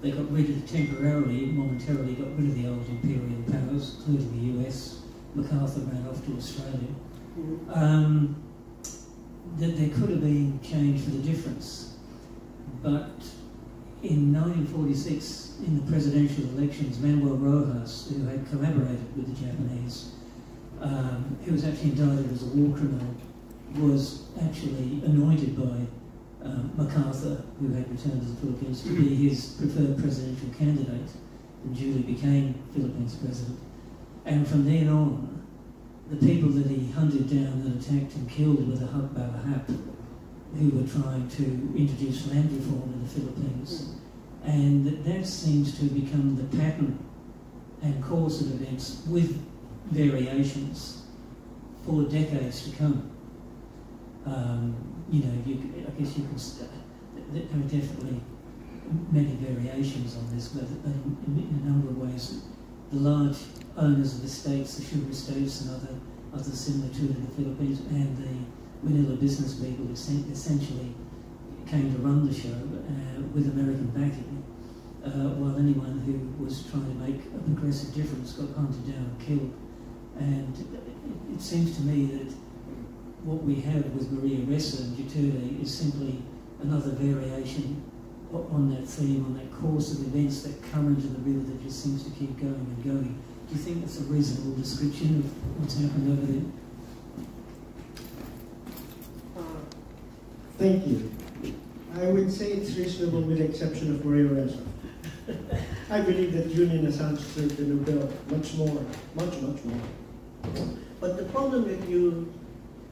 They got rid of, temporarily, momentarily got rid of the old imperial powers, including the US. MacArthur ran off to Australia. Um, that there could have been change for the difference. But in 1946, in the presidential elections, Manuel Roxas, who had collaborated with the Japanese, um, who was actually indicted as a war criminal, was actually anointed by um, MacArthur, who had returned to the Philippines, to be his preferred presidential candidate, and duly became Philippines president. And from then on, the people that he hunted down and attacked and killed were the Hukbalahap, who were trying to introduce land reform in the Philippines. And that seems to become the pattern and course of events with variations for decades to come. Um, you know, you, I guess you can, there are definitely many variations on this, but in, a number of ways, the large owners of estates, the sugar estates and other, other similar to in the Philippines, and the Manila business people essentially came to run the show uh, with American backing, uh, while anyone who was trying to make a progressive difference got hunted down and killed. And it, seems to me that what we have with Maria Ressa and Duterte is simply another variation on that theme, on that course of events, that current in the river that just seems to keep going and going. Do you think that's a reasonable description of what's happened over there? Uh, thank you. I would say it's reasonable with the exception of Maria Ressa. I believe that Julian Assange deserved the Nobel much more, much, much more. But the problem that you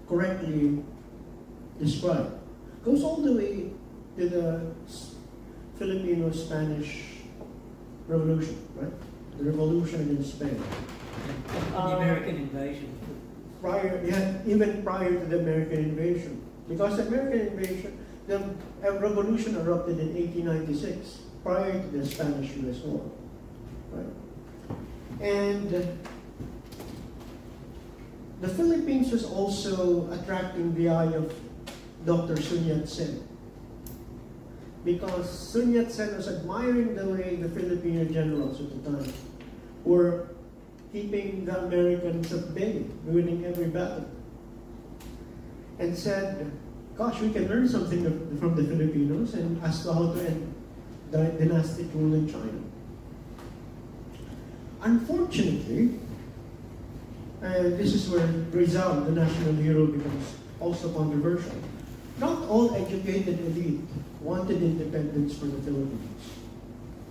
correctly described goes all the way to the Filipino-Spanish Revolution, right? The revolution in Spain. the American invasion. Prior, yeah, even prior to the American invasion. Because the American invasion, the revolution erupted in 1896, prior to the Spanish-US War. Right? And uh, the Philippines was also attracting the eye of Dr. Sun Yat-sen because Sun Yat-sen was admiring the way the Filipino generals at the time were keeping the Americans at bay, winning every battle. And said, gosh, we can learn something from the Filipinos and as to how to end dynastic rule in China. Unfortunately, and this is where Rizal, the national hero, becomes also controversial. Not all educated elite wanted independence for the Philippines.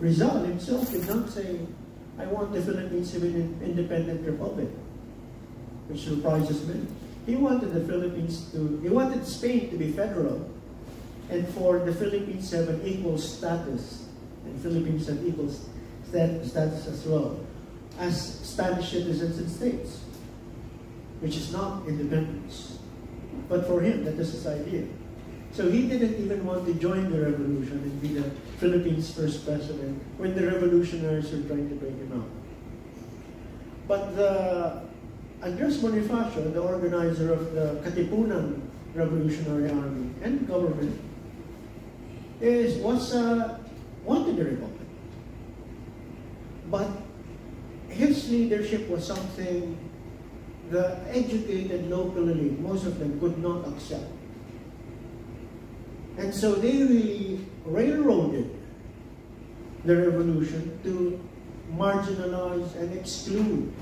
Rizal himself did not say, I want the Philippines to be an independent republic, which surprises many. He wanted the Philippines to, he wanted Spain to be federal, and for the Philippines to have an equal status, and Philippines have equal status as well, as Spanish citizens and states, which is not independence. But for him, that is his idea. So he didn't even want to join the revolution and be the Philippines' first president when the revolutionaries were trying to bring him out. But the Andres Bonifacio, the organizer of the Katipunan Revolutionary Army and government, is was uh, wanted the republic. But his leadership was something the educated local elite, most of them could not accept. And so they really railroaded the revolution to marginalize and exclude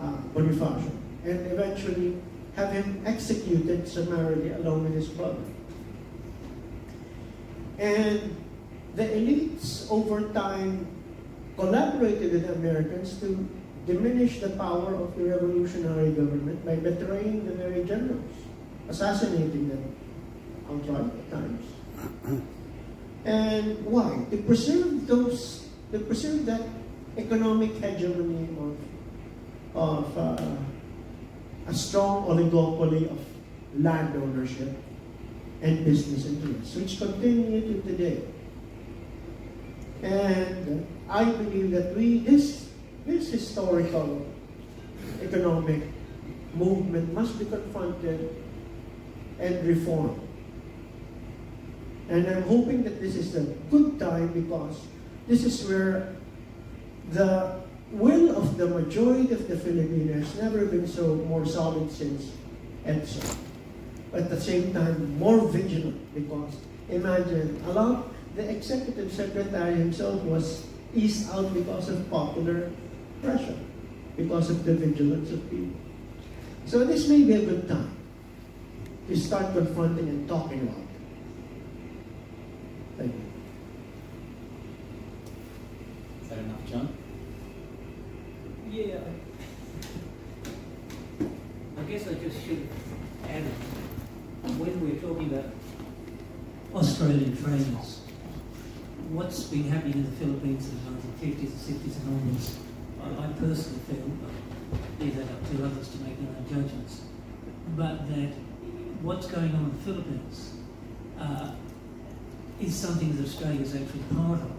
uh, Bonifacio and eventually have him executed summarily along with his brother. And the elites over time collaborated with the Americans to diminish the power of the revolutionary government by betraying the very generals, assassinating them outright at times. And why? To preserve those, to preserve that economic hegemony of, of uh, a strong oligopoly of land ownership and business interests, which continue to today. And I believe that we, this, this historical economic movement must be confronted and reformed. And I'm hoping that this is a good time because this is where the will of the majority of the Filipinos has never been so more solid since EDSA. At the same time, more vigilant because imagine, a lot, the executive secretary himself was eased out because of popular pressure, because of the vigilance of people. So this may be a good time to start confronting and talking about it. Thank you. Is that enough, John? Yeah. I guess I just should add, when we're talking about Australian traders, what's been happening in the Philippines in the 1950s and 60s and onwards, I, I personally feel, uh, leave that up to others to make their own judgments, but that what's going on in the Philippines uh, is something that Australia is actually part of.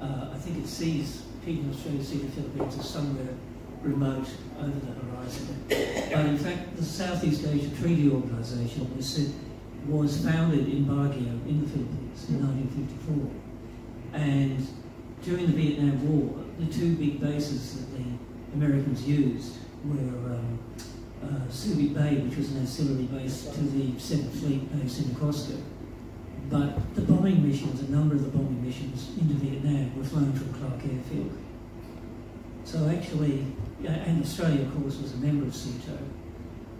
Uh, I think it sees, people Australia see the Philippines as somewhere remote over the horizon. But in fact, the Southeast Asia Treaty Organisation was, was founded in Baguio in the Philippines in 1954. And during the Vietnam War, the two big bases that the Americans used were um, uh, Subic Bay, which was an ancillary base to the 7th Fleet base in Costco. But the bombing missions, a number of the bombing missions into Vietnam were flown from Clark Airfield. So actually, and Australia, of course, was a member of SEATO.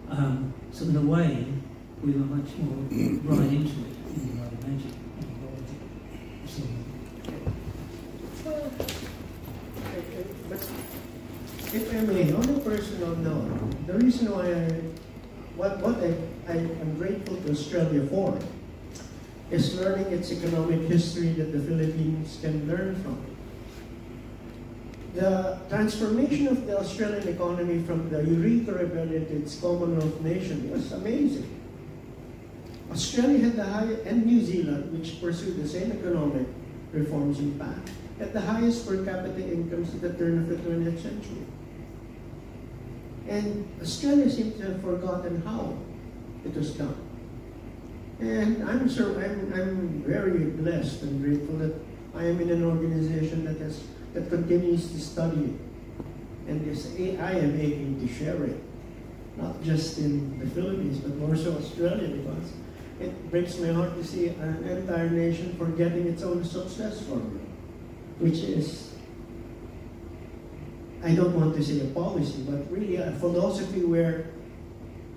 Um, so in a way, we were much more right into it than you might imagine. So, But if I may, on a personal note, the reason why I, what, what I, I am grateful to Australia for is learning its economic history that the Philippines can learn from. The transformation of the Australian economy from the Eureka Rebellion to its Commonwealth nation was amazing. Australia had the high, and New Zealand, which pursued the same economic reforms in path, had the highest per capita incomes at the turn of the 20th century. And Australia seems to have forgotten how it was done. And I'm sure I'm, I'm very blessed and grateful that I am in an organization that has that continues to study it. And this, I am aching to share it, not just in the Philippines, but more so Australia, because it breaks my heart to see an entire nation forgetting its own success formula, which is, I don't want to say a policy, but really a philosophy where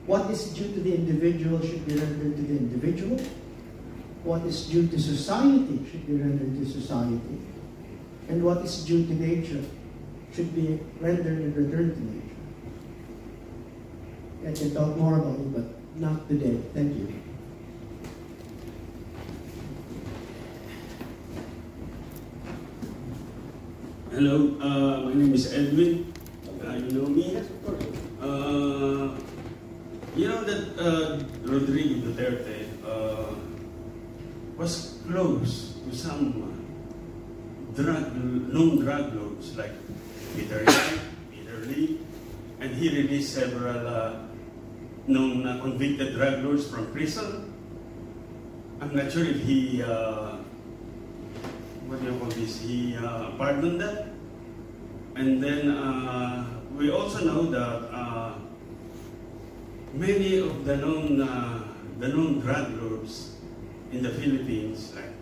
what is due to the individual should be rendered to the individual. What is due to society should be rendered to society. And what is due to nature should be rendered and returned to nature. I can talk more about it, but not today. Thank you. Hello, uh, my name is Edwin. Uh, you know me? Yes, of course. You know that uh, Rodrigo Duterte uh, was close to some drug, known drug lords like Peter Yang, Peter Lee, and he released several uh, known uh, convicted drug lords from prison. I'm not sure if he, uh, what do you call this, he uh, pardoned them. And then uh, we also know that many of the known, uh, the known drug lords in the Philippines, like,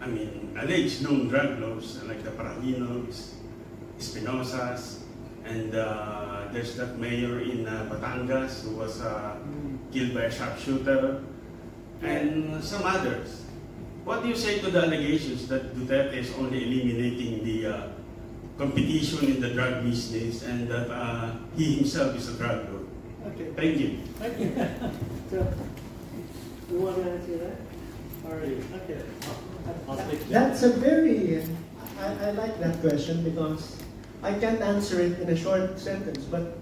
I mean, alleged known drug lords like the Parojinogs, Espinosas, And uh, there's that mayor in uh, Batangas who was uh, killed by a sharpshooter, and some others. What do you say to the allegations that Duterte is only eliminating the uh, competition in the drug business and that uh, he himself is a drug lord? Okay, Thank you. thank you. So, you want to answer that? Or, okay. I'll speak. That's a very, I, I like that question because I can't answer it in a short sentence, but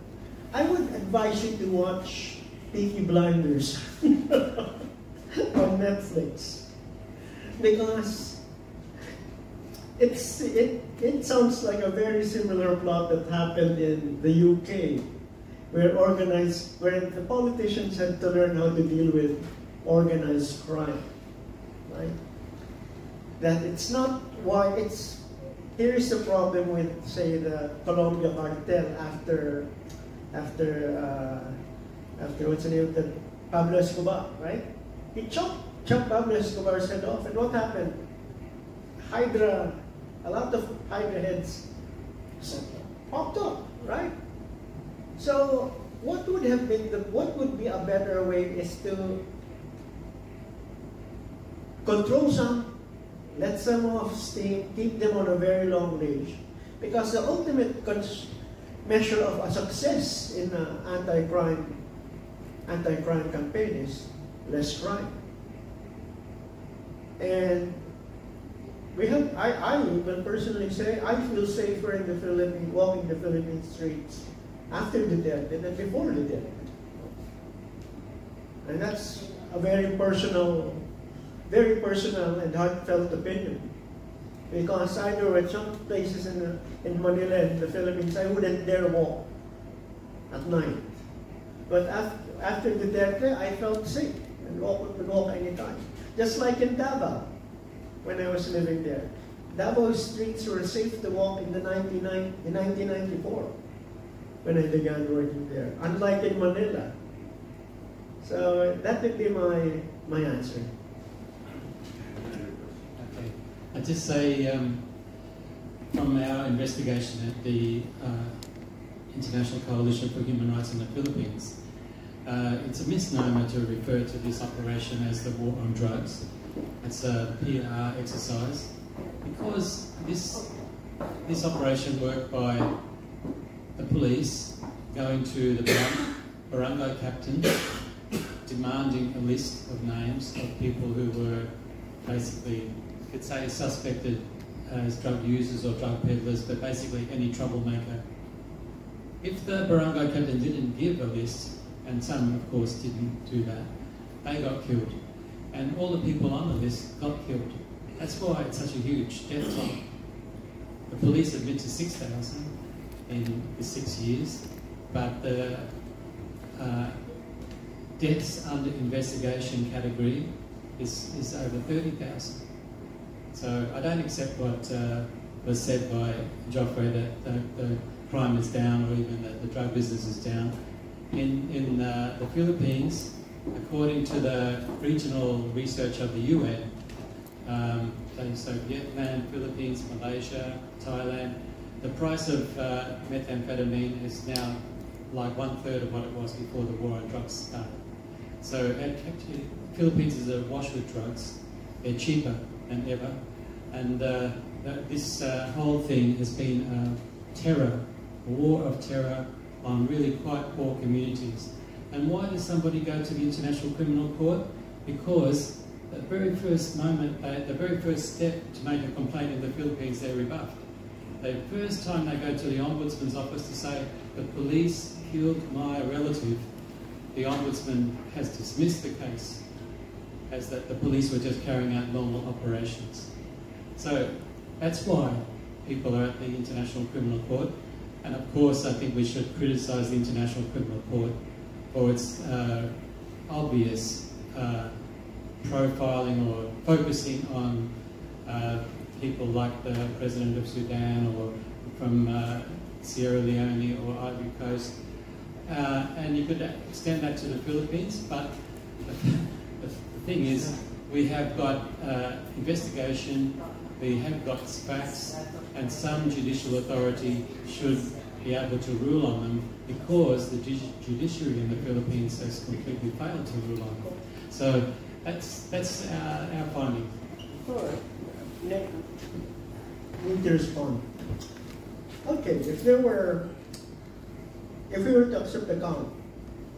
I would advise you to watch Peaky Blinders on Netflix because it's, it, it sounds like a very similar plot that happened in the UK where organized, where the politicians had to learn how to deal with organized crime, right? That it's not why it's here is the problem with say the Colombia cartel after after uh, after what's the name of the Pablo Escobar, right? He chopped chopped Pablo Escobar's head off, and what happened? Hydra, a lot of Hydra heads popped up, right? So what would have been the what would be a better way is to control some, let some off steam, keep them on a very long range. Because the ultimate measure of a success in an anti-crime anti-crime campaign is less crime. And we have I, I even personally say I feel safer in the Philippines walking the Philippine streets after the death than before the death. And that's a very personal very personal and heartfelt opinion. Because I know at some places in, the, in Manila and the Philippines, I wouldn't dare walk at night. But after, after the death, I felt safe and walk, could walk anytime. Just like in Davao, when I was living there. Davao streets were safe to walk in, the 99, in 1994 when I began working there, unlike in Manila. So that would be my, my answer. Okay. I just say um, from our investigation at the uh, International Coalition for Human Rights in the Philippines, uh, it's a misnomer to refer to this operation as the war on drugs. It's a PR exercise because this this operation worked by the police going to the barang- barangay captain demanding a list of names of people who were basically, could say, suspected as drug users or drug peddlers, but basically any troublemaker. If the barangay captain didn't give a list, and some of course didn't do that, they got killed. And all the people on the list got killed. That's why it's such a huge death toll. The police admit to 6,000 in the six years, but the uh, deaths under investigation category is, is over 30,000. So I don't accept what uh, was said by Joffre that the, the crime is down or even that the drug business is down. In, in uh, the Philippines, according to the regional research of the UN, um, so Vietnam, Philippines, Malaysia, Thailand, the price of uh, methamphetamine is now like one third of what it was before the war on drugs started. So actually, Philippines is awash with drugs. They're cheaper than ever, and uh, this uh, whole thing has been a terror, a war of terror on really quite poor communities. And why does somebody go to the International Criminal Court? Because the very first moment, they, the very first step to make a complaint in the Philippines, they're rebuffed. The first time they go to the Ombudsman's office to say, the police killed my relative, the Ombudsman has dismissed the case as that the police were just carrying out normal operations. So that's why people are at the International Criminal Court. And of course, I think we should criticise the International Criminal Court for its uh, obvious uh, profiling or focusing on uh, people like the President of Sudan or from uh, Sierra Leone or Ivory Coast. Uh, and you could extend that to the Philippines, but the, thing is, we have got uh, investigation, we have got facts, and some judicial authority should be able to rule on them because the ju- judiciary in the Philippines has completely failed to rule on them. So that's that's our, our finding. Ne- Need to respond. Okay, if there were, if we were to accept the count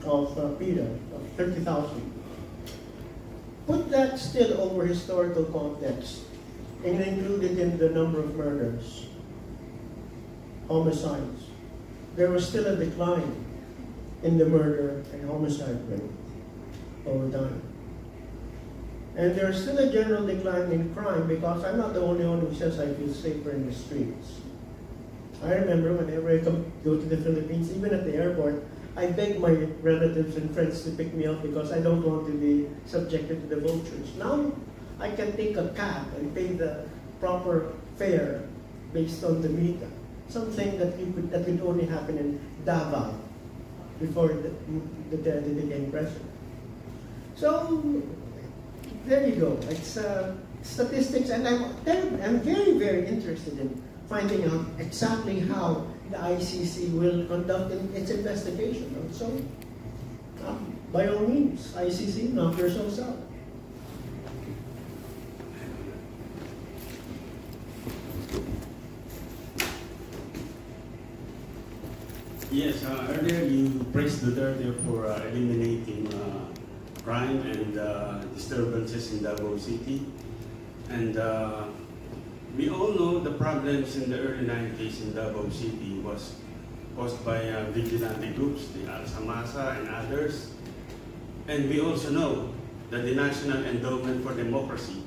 of uh, Peter of 30,000, put that still over historical context and include it in the number of murders, homicides. There was still a decline in the murder and homicide rate over time. And there's still a general decline in crime because I'm not the only one who says I feel safer in the streets. I remember whenever I come, go to the Philippines, even at the airport, I beg my relatives and friends to pick me up because I don't want to be subjected to the vultures. Now I can take a cab and pay the proper fare based on the meter. Something that you could that would only happen in Davao before the, the, the became president. So there you go. It's uh, statistics, and I'm, I'm very, very interested in finding out exactly how the ICC will conduct its investigation. So, uh, by all means, ICC, knock yourselves out. Yes, uh, earlier you praised the Duterte for uh, eliminating uh, crime and uh, disturbances in Davao City. And uh, we all know the problems in the early 90s in Davao City was caused by uh, vigilante groups, the Alsa Masa and others. And we also know that the National Endowment for Democracy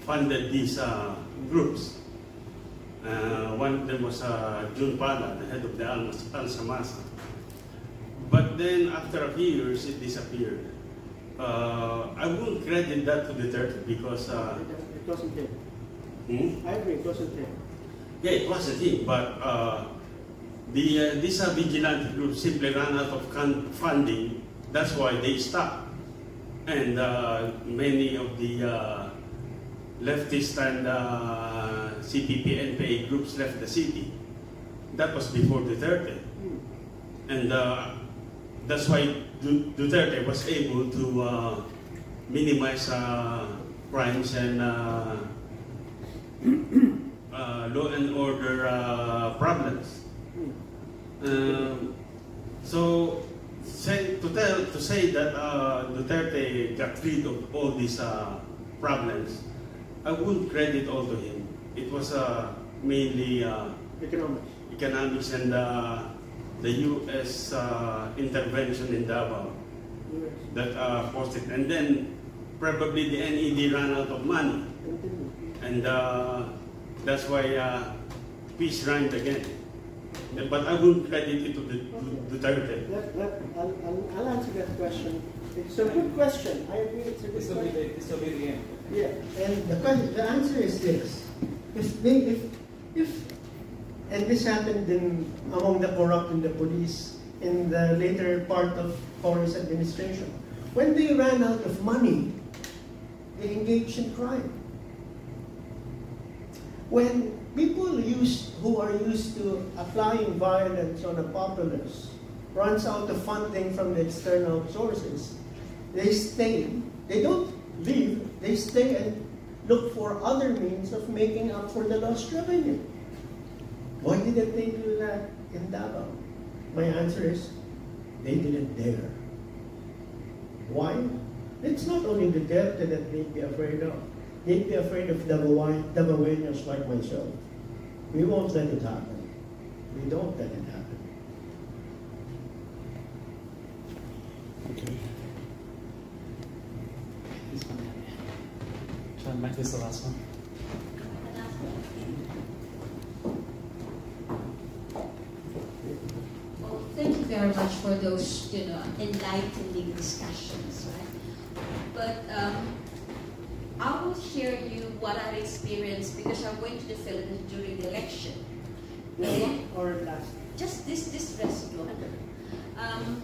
funded these uh, groups. Uh, one of them was uh, Jun Pala, the head of the Al- Alsa Masa. But then after a few years, it disappeared. Uh, I won't credit that to the Duterte because uh, It wasn't him. hmm? I agree, it wasn't him. Yeah, it was a thing, but uh, the uh, these uh, vigilante groups simply ran out of funding. That's why they stopped, and uh, many of the uh, leftist and uh, CPP NPA groups left the city. That was before Duterte, Hmm. and uh, that's why Duterte was able to uh, minimize uh, crimes and. Uh, uh, law and order uh, problems. Um, so, say, to tell to say that uh, Duterte got rid of all these uh, problems, I wouldn't credit all to him. It was uh, mainly uh, Economics. economics and uh, the U.S. Uh, intervention in Davao that uh, caused it. And then probably the NED ran out of money. And uh, that's why uh, peace rhymed again. But I wouldn't credit it to, the, to Duterte. Let, let, I'll, I'll, I'll answer that question. It's a good question. I agree, it's a good This question. the, this will be the end. Yeah, and the question, the answer is this: if if, if, and this happened in among the corrupt in the police in the later part of Cory's administration, when they ran out of money, they engaged in crime. When people used who are used to applying violence on a populace runs out of funding from the external sources, they stay. They don't leave. They stay and look for other means of making up for the lost revenue. Oh, Why didn't they do that in Davao? My answer is they didn't dare. Why? It's not only the Duterte that they'd be afraid of. They'd be afraid of Davaoan- Davaoenos like myself. We won't let it happen. We don't let it happen. Okay. one. Try and make this the last one. Well, thank you very much for those, you know, enlightening discussions, right? But um, I will share you what I've experienced because I went to the Philippines during the election. One or last? Just this, this residue. Um,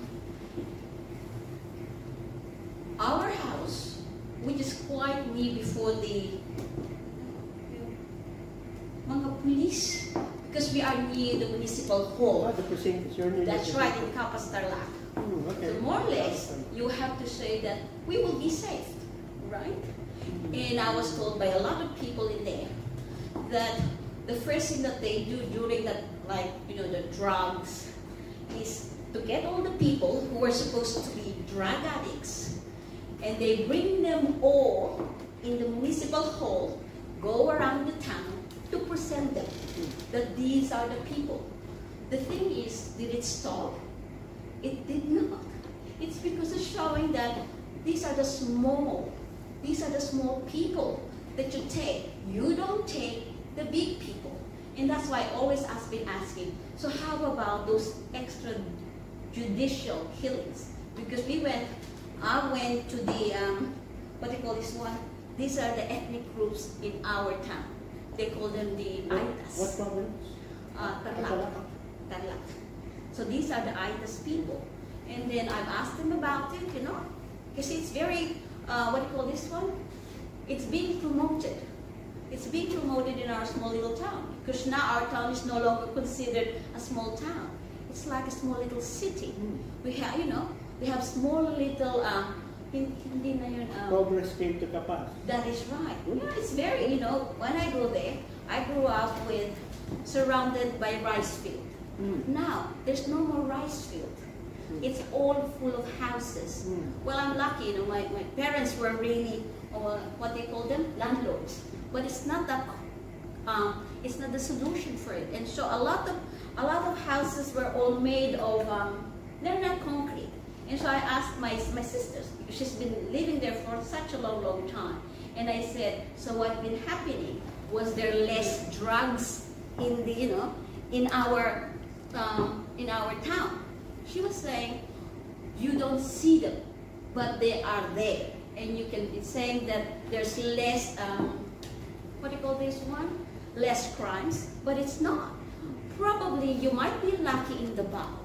our house, which is quite near before the mga police, because we are near the, municipal hall. Ah, the precinct, That's right, in Capas Tarlac. Okay. So more or less, you have to say that we will be safe, right? And I was told by a lot of people in there that the first thing that they do during that, like, you know, the drugs, is to get all the people who are supposed to be drug addicts, and they bring them all in the municipal hall, go around the town to present them that these are the people. The thing is, did it stop? It did not. It's because it's showing that these are the small, these are the small people that you take. You don't take the big people. And that's why I always have been asking, so how about those extra judicial killings? Because we went, I went to the, um, what do you call this one? These are the ethnic groups in our town. They call them the What Aitas. province? Uh, Tarlac. Tarlac. So these are the Aitas people. And then I've asked them about it, you know, because it's very, uh, what do you call this one? It's being promoted. It's being promoted in our small little town. Because now our town is no longer considered a small town. It's like a small little city. We have, you know, we have small little, um, hindi na yun, um, Progress came to Capas. that is right. Yeah, it's very, you know, when I go there, I grew up with, surrounded by rice field. Hmm. Now, there's no more rice field. It's all full of houses. Mm. Well, I'm lucky, you know, my, my parents were really, uh, what they call them, landlords. But it's not that, um, it's not the solution for it. And so a lot of, a lot of houses were all made of, um, they're not concrete. And so I asked my, my sisters, she's been living there for such a long, long time. And I said, so what's been happening? Was there less drugs in the, you know, in our, um, in our town? She was saying, you don't see them, but they are there. And you can be saying that there's less, um, what do you call this one? Less crimes, but it's not. Probably you might be lucky in the bar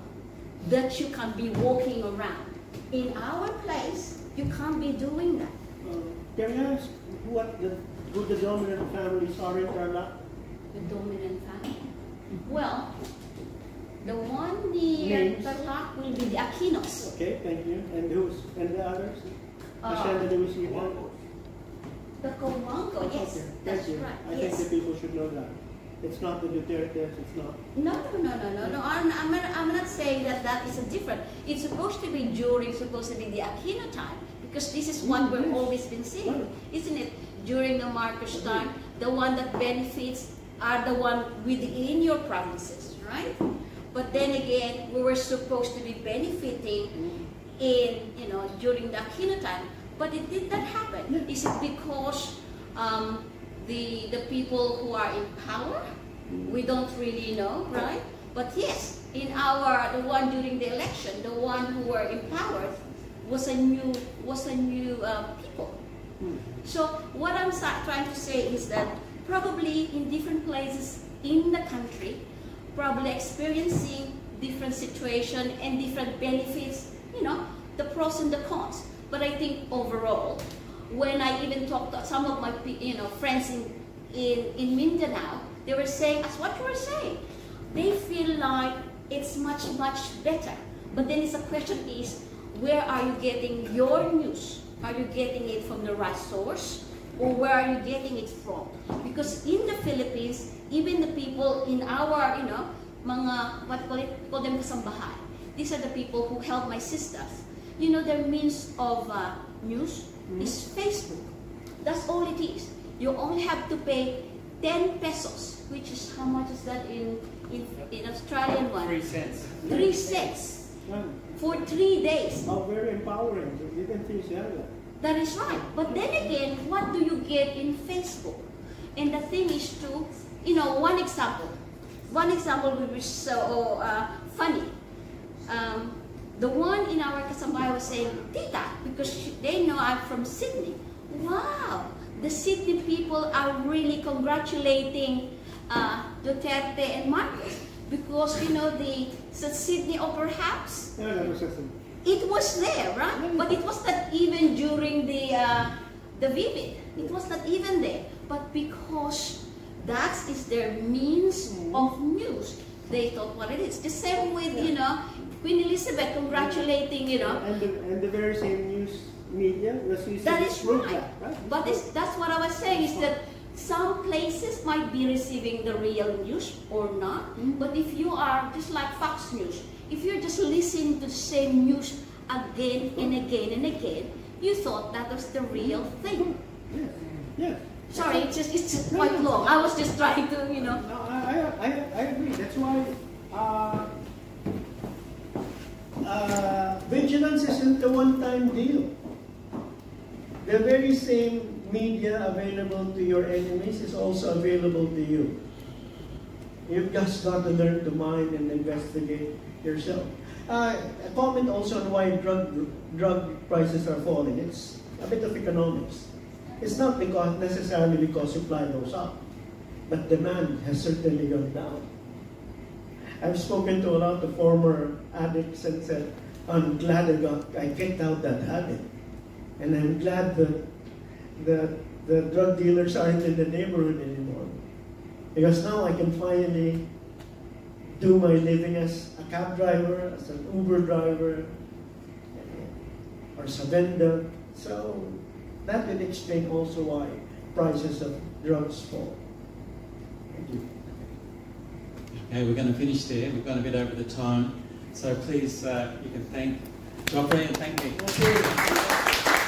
that you can be walking around. In our place, you can't be doing that. Uh, Can I ask what the, who the dominant families are in Tarlac? The dominant family. Well, the one near? Tarlac will be the Aquinos. Okay, thank you. And who's, and the others? Uh, de Lucia? the Cojuangco, yes, Okay, that's you. right. I yes. think the people should know that. It's not the Dutertes, it's not. No, no, no, no, no, no. I'm, I'm, not, I'm not saying that that is a different. It's supposed to be during, supposed to be the Aquino time, because this is what we've yes. always been seeing, isn't it? During the Marcos time, the one that benefits are the one within your provinces, right? But then again, we were supposed to be benefiting in, you know, during the Aquino time, but it did not happen. Is it because um, the the people who are in power? We don't really know, right? But yes, in our the one during the election, the one who were empowered was a new was a new uh, people. So what I'm trying to say is that probably in different places in the country, probably experiencing different situation and different benefits, you know, the pros and the cons. But I think overall, when I even talked to some of my you know friends in in, in Mindanao, they were saying, as what you were saying, they feel like it's much much better. But then a question is, where are you getting your news? Are you getting it from the right source? Or where are you getting it from? Because in the Philippines, even the people in our, you know, mga, what call it, call them kasambahay. These are the people who help my sisters. You know, their means of uh, news is Facebook. That's all it is. You only have to pay 10 pesos, which is, how much is that in, in, in Australian one? Three cents. Three cents for three days. How very empowering. You can see that. That is right. But then again, what do you get in Facebook? And the thing is to, you know, one example. One example which is so uh, funny. Um, the one in our Kasambahay was saying, Tita, because she, they know I'm from Sydney. Wow, the Sydney people are really congratulating uh, Duterte and Marcos because, you know, the, the Sydney Opera House Yeah, that was just it was there, right? But it was not even during the uh, the vivid. It was not even there. But because that is their means of news, they thought what it is. The same with, you know, Queen Elizabeth congratulating, you know. And the, and the very same news media was using That is right. that, right? But it's, that's what I was saying is that some places might be receiving the real news or not. Mm. But if you are just like Fox News, if you're just listening to the same news again and again and again, you thought that was the real thing. Yes, yes. Sorry, it's just it's just quite long. I was just trying to, you know. No, I, I, I, I agree. That's why uh, uh, vigilance isn't a one-time deal. The very same media available to your enemies is also available to you. You've just got to learn to mind and investigate yourself. Uh, a comment also on why drug drug prices are falling. It's a bit of economics. It's not because necessarily because supply goes up, but demand has certainly gone down. I've spoken to a lot of former addicts and said, I'm glad I got I kicked out that habit. And I'm glad that the, the drug dealers aren't in the neighborhood anymore. Because now I can finally do my living as a cab driver, as an Uber driver, or a vendor. So that would explain also why prices of drugs fall. Thank you. Okay, we're going to finish there. We've gone a bit over the time. So please, uh, you can thank Joffre and thank me. Okay.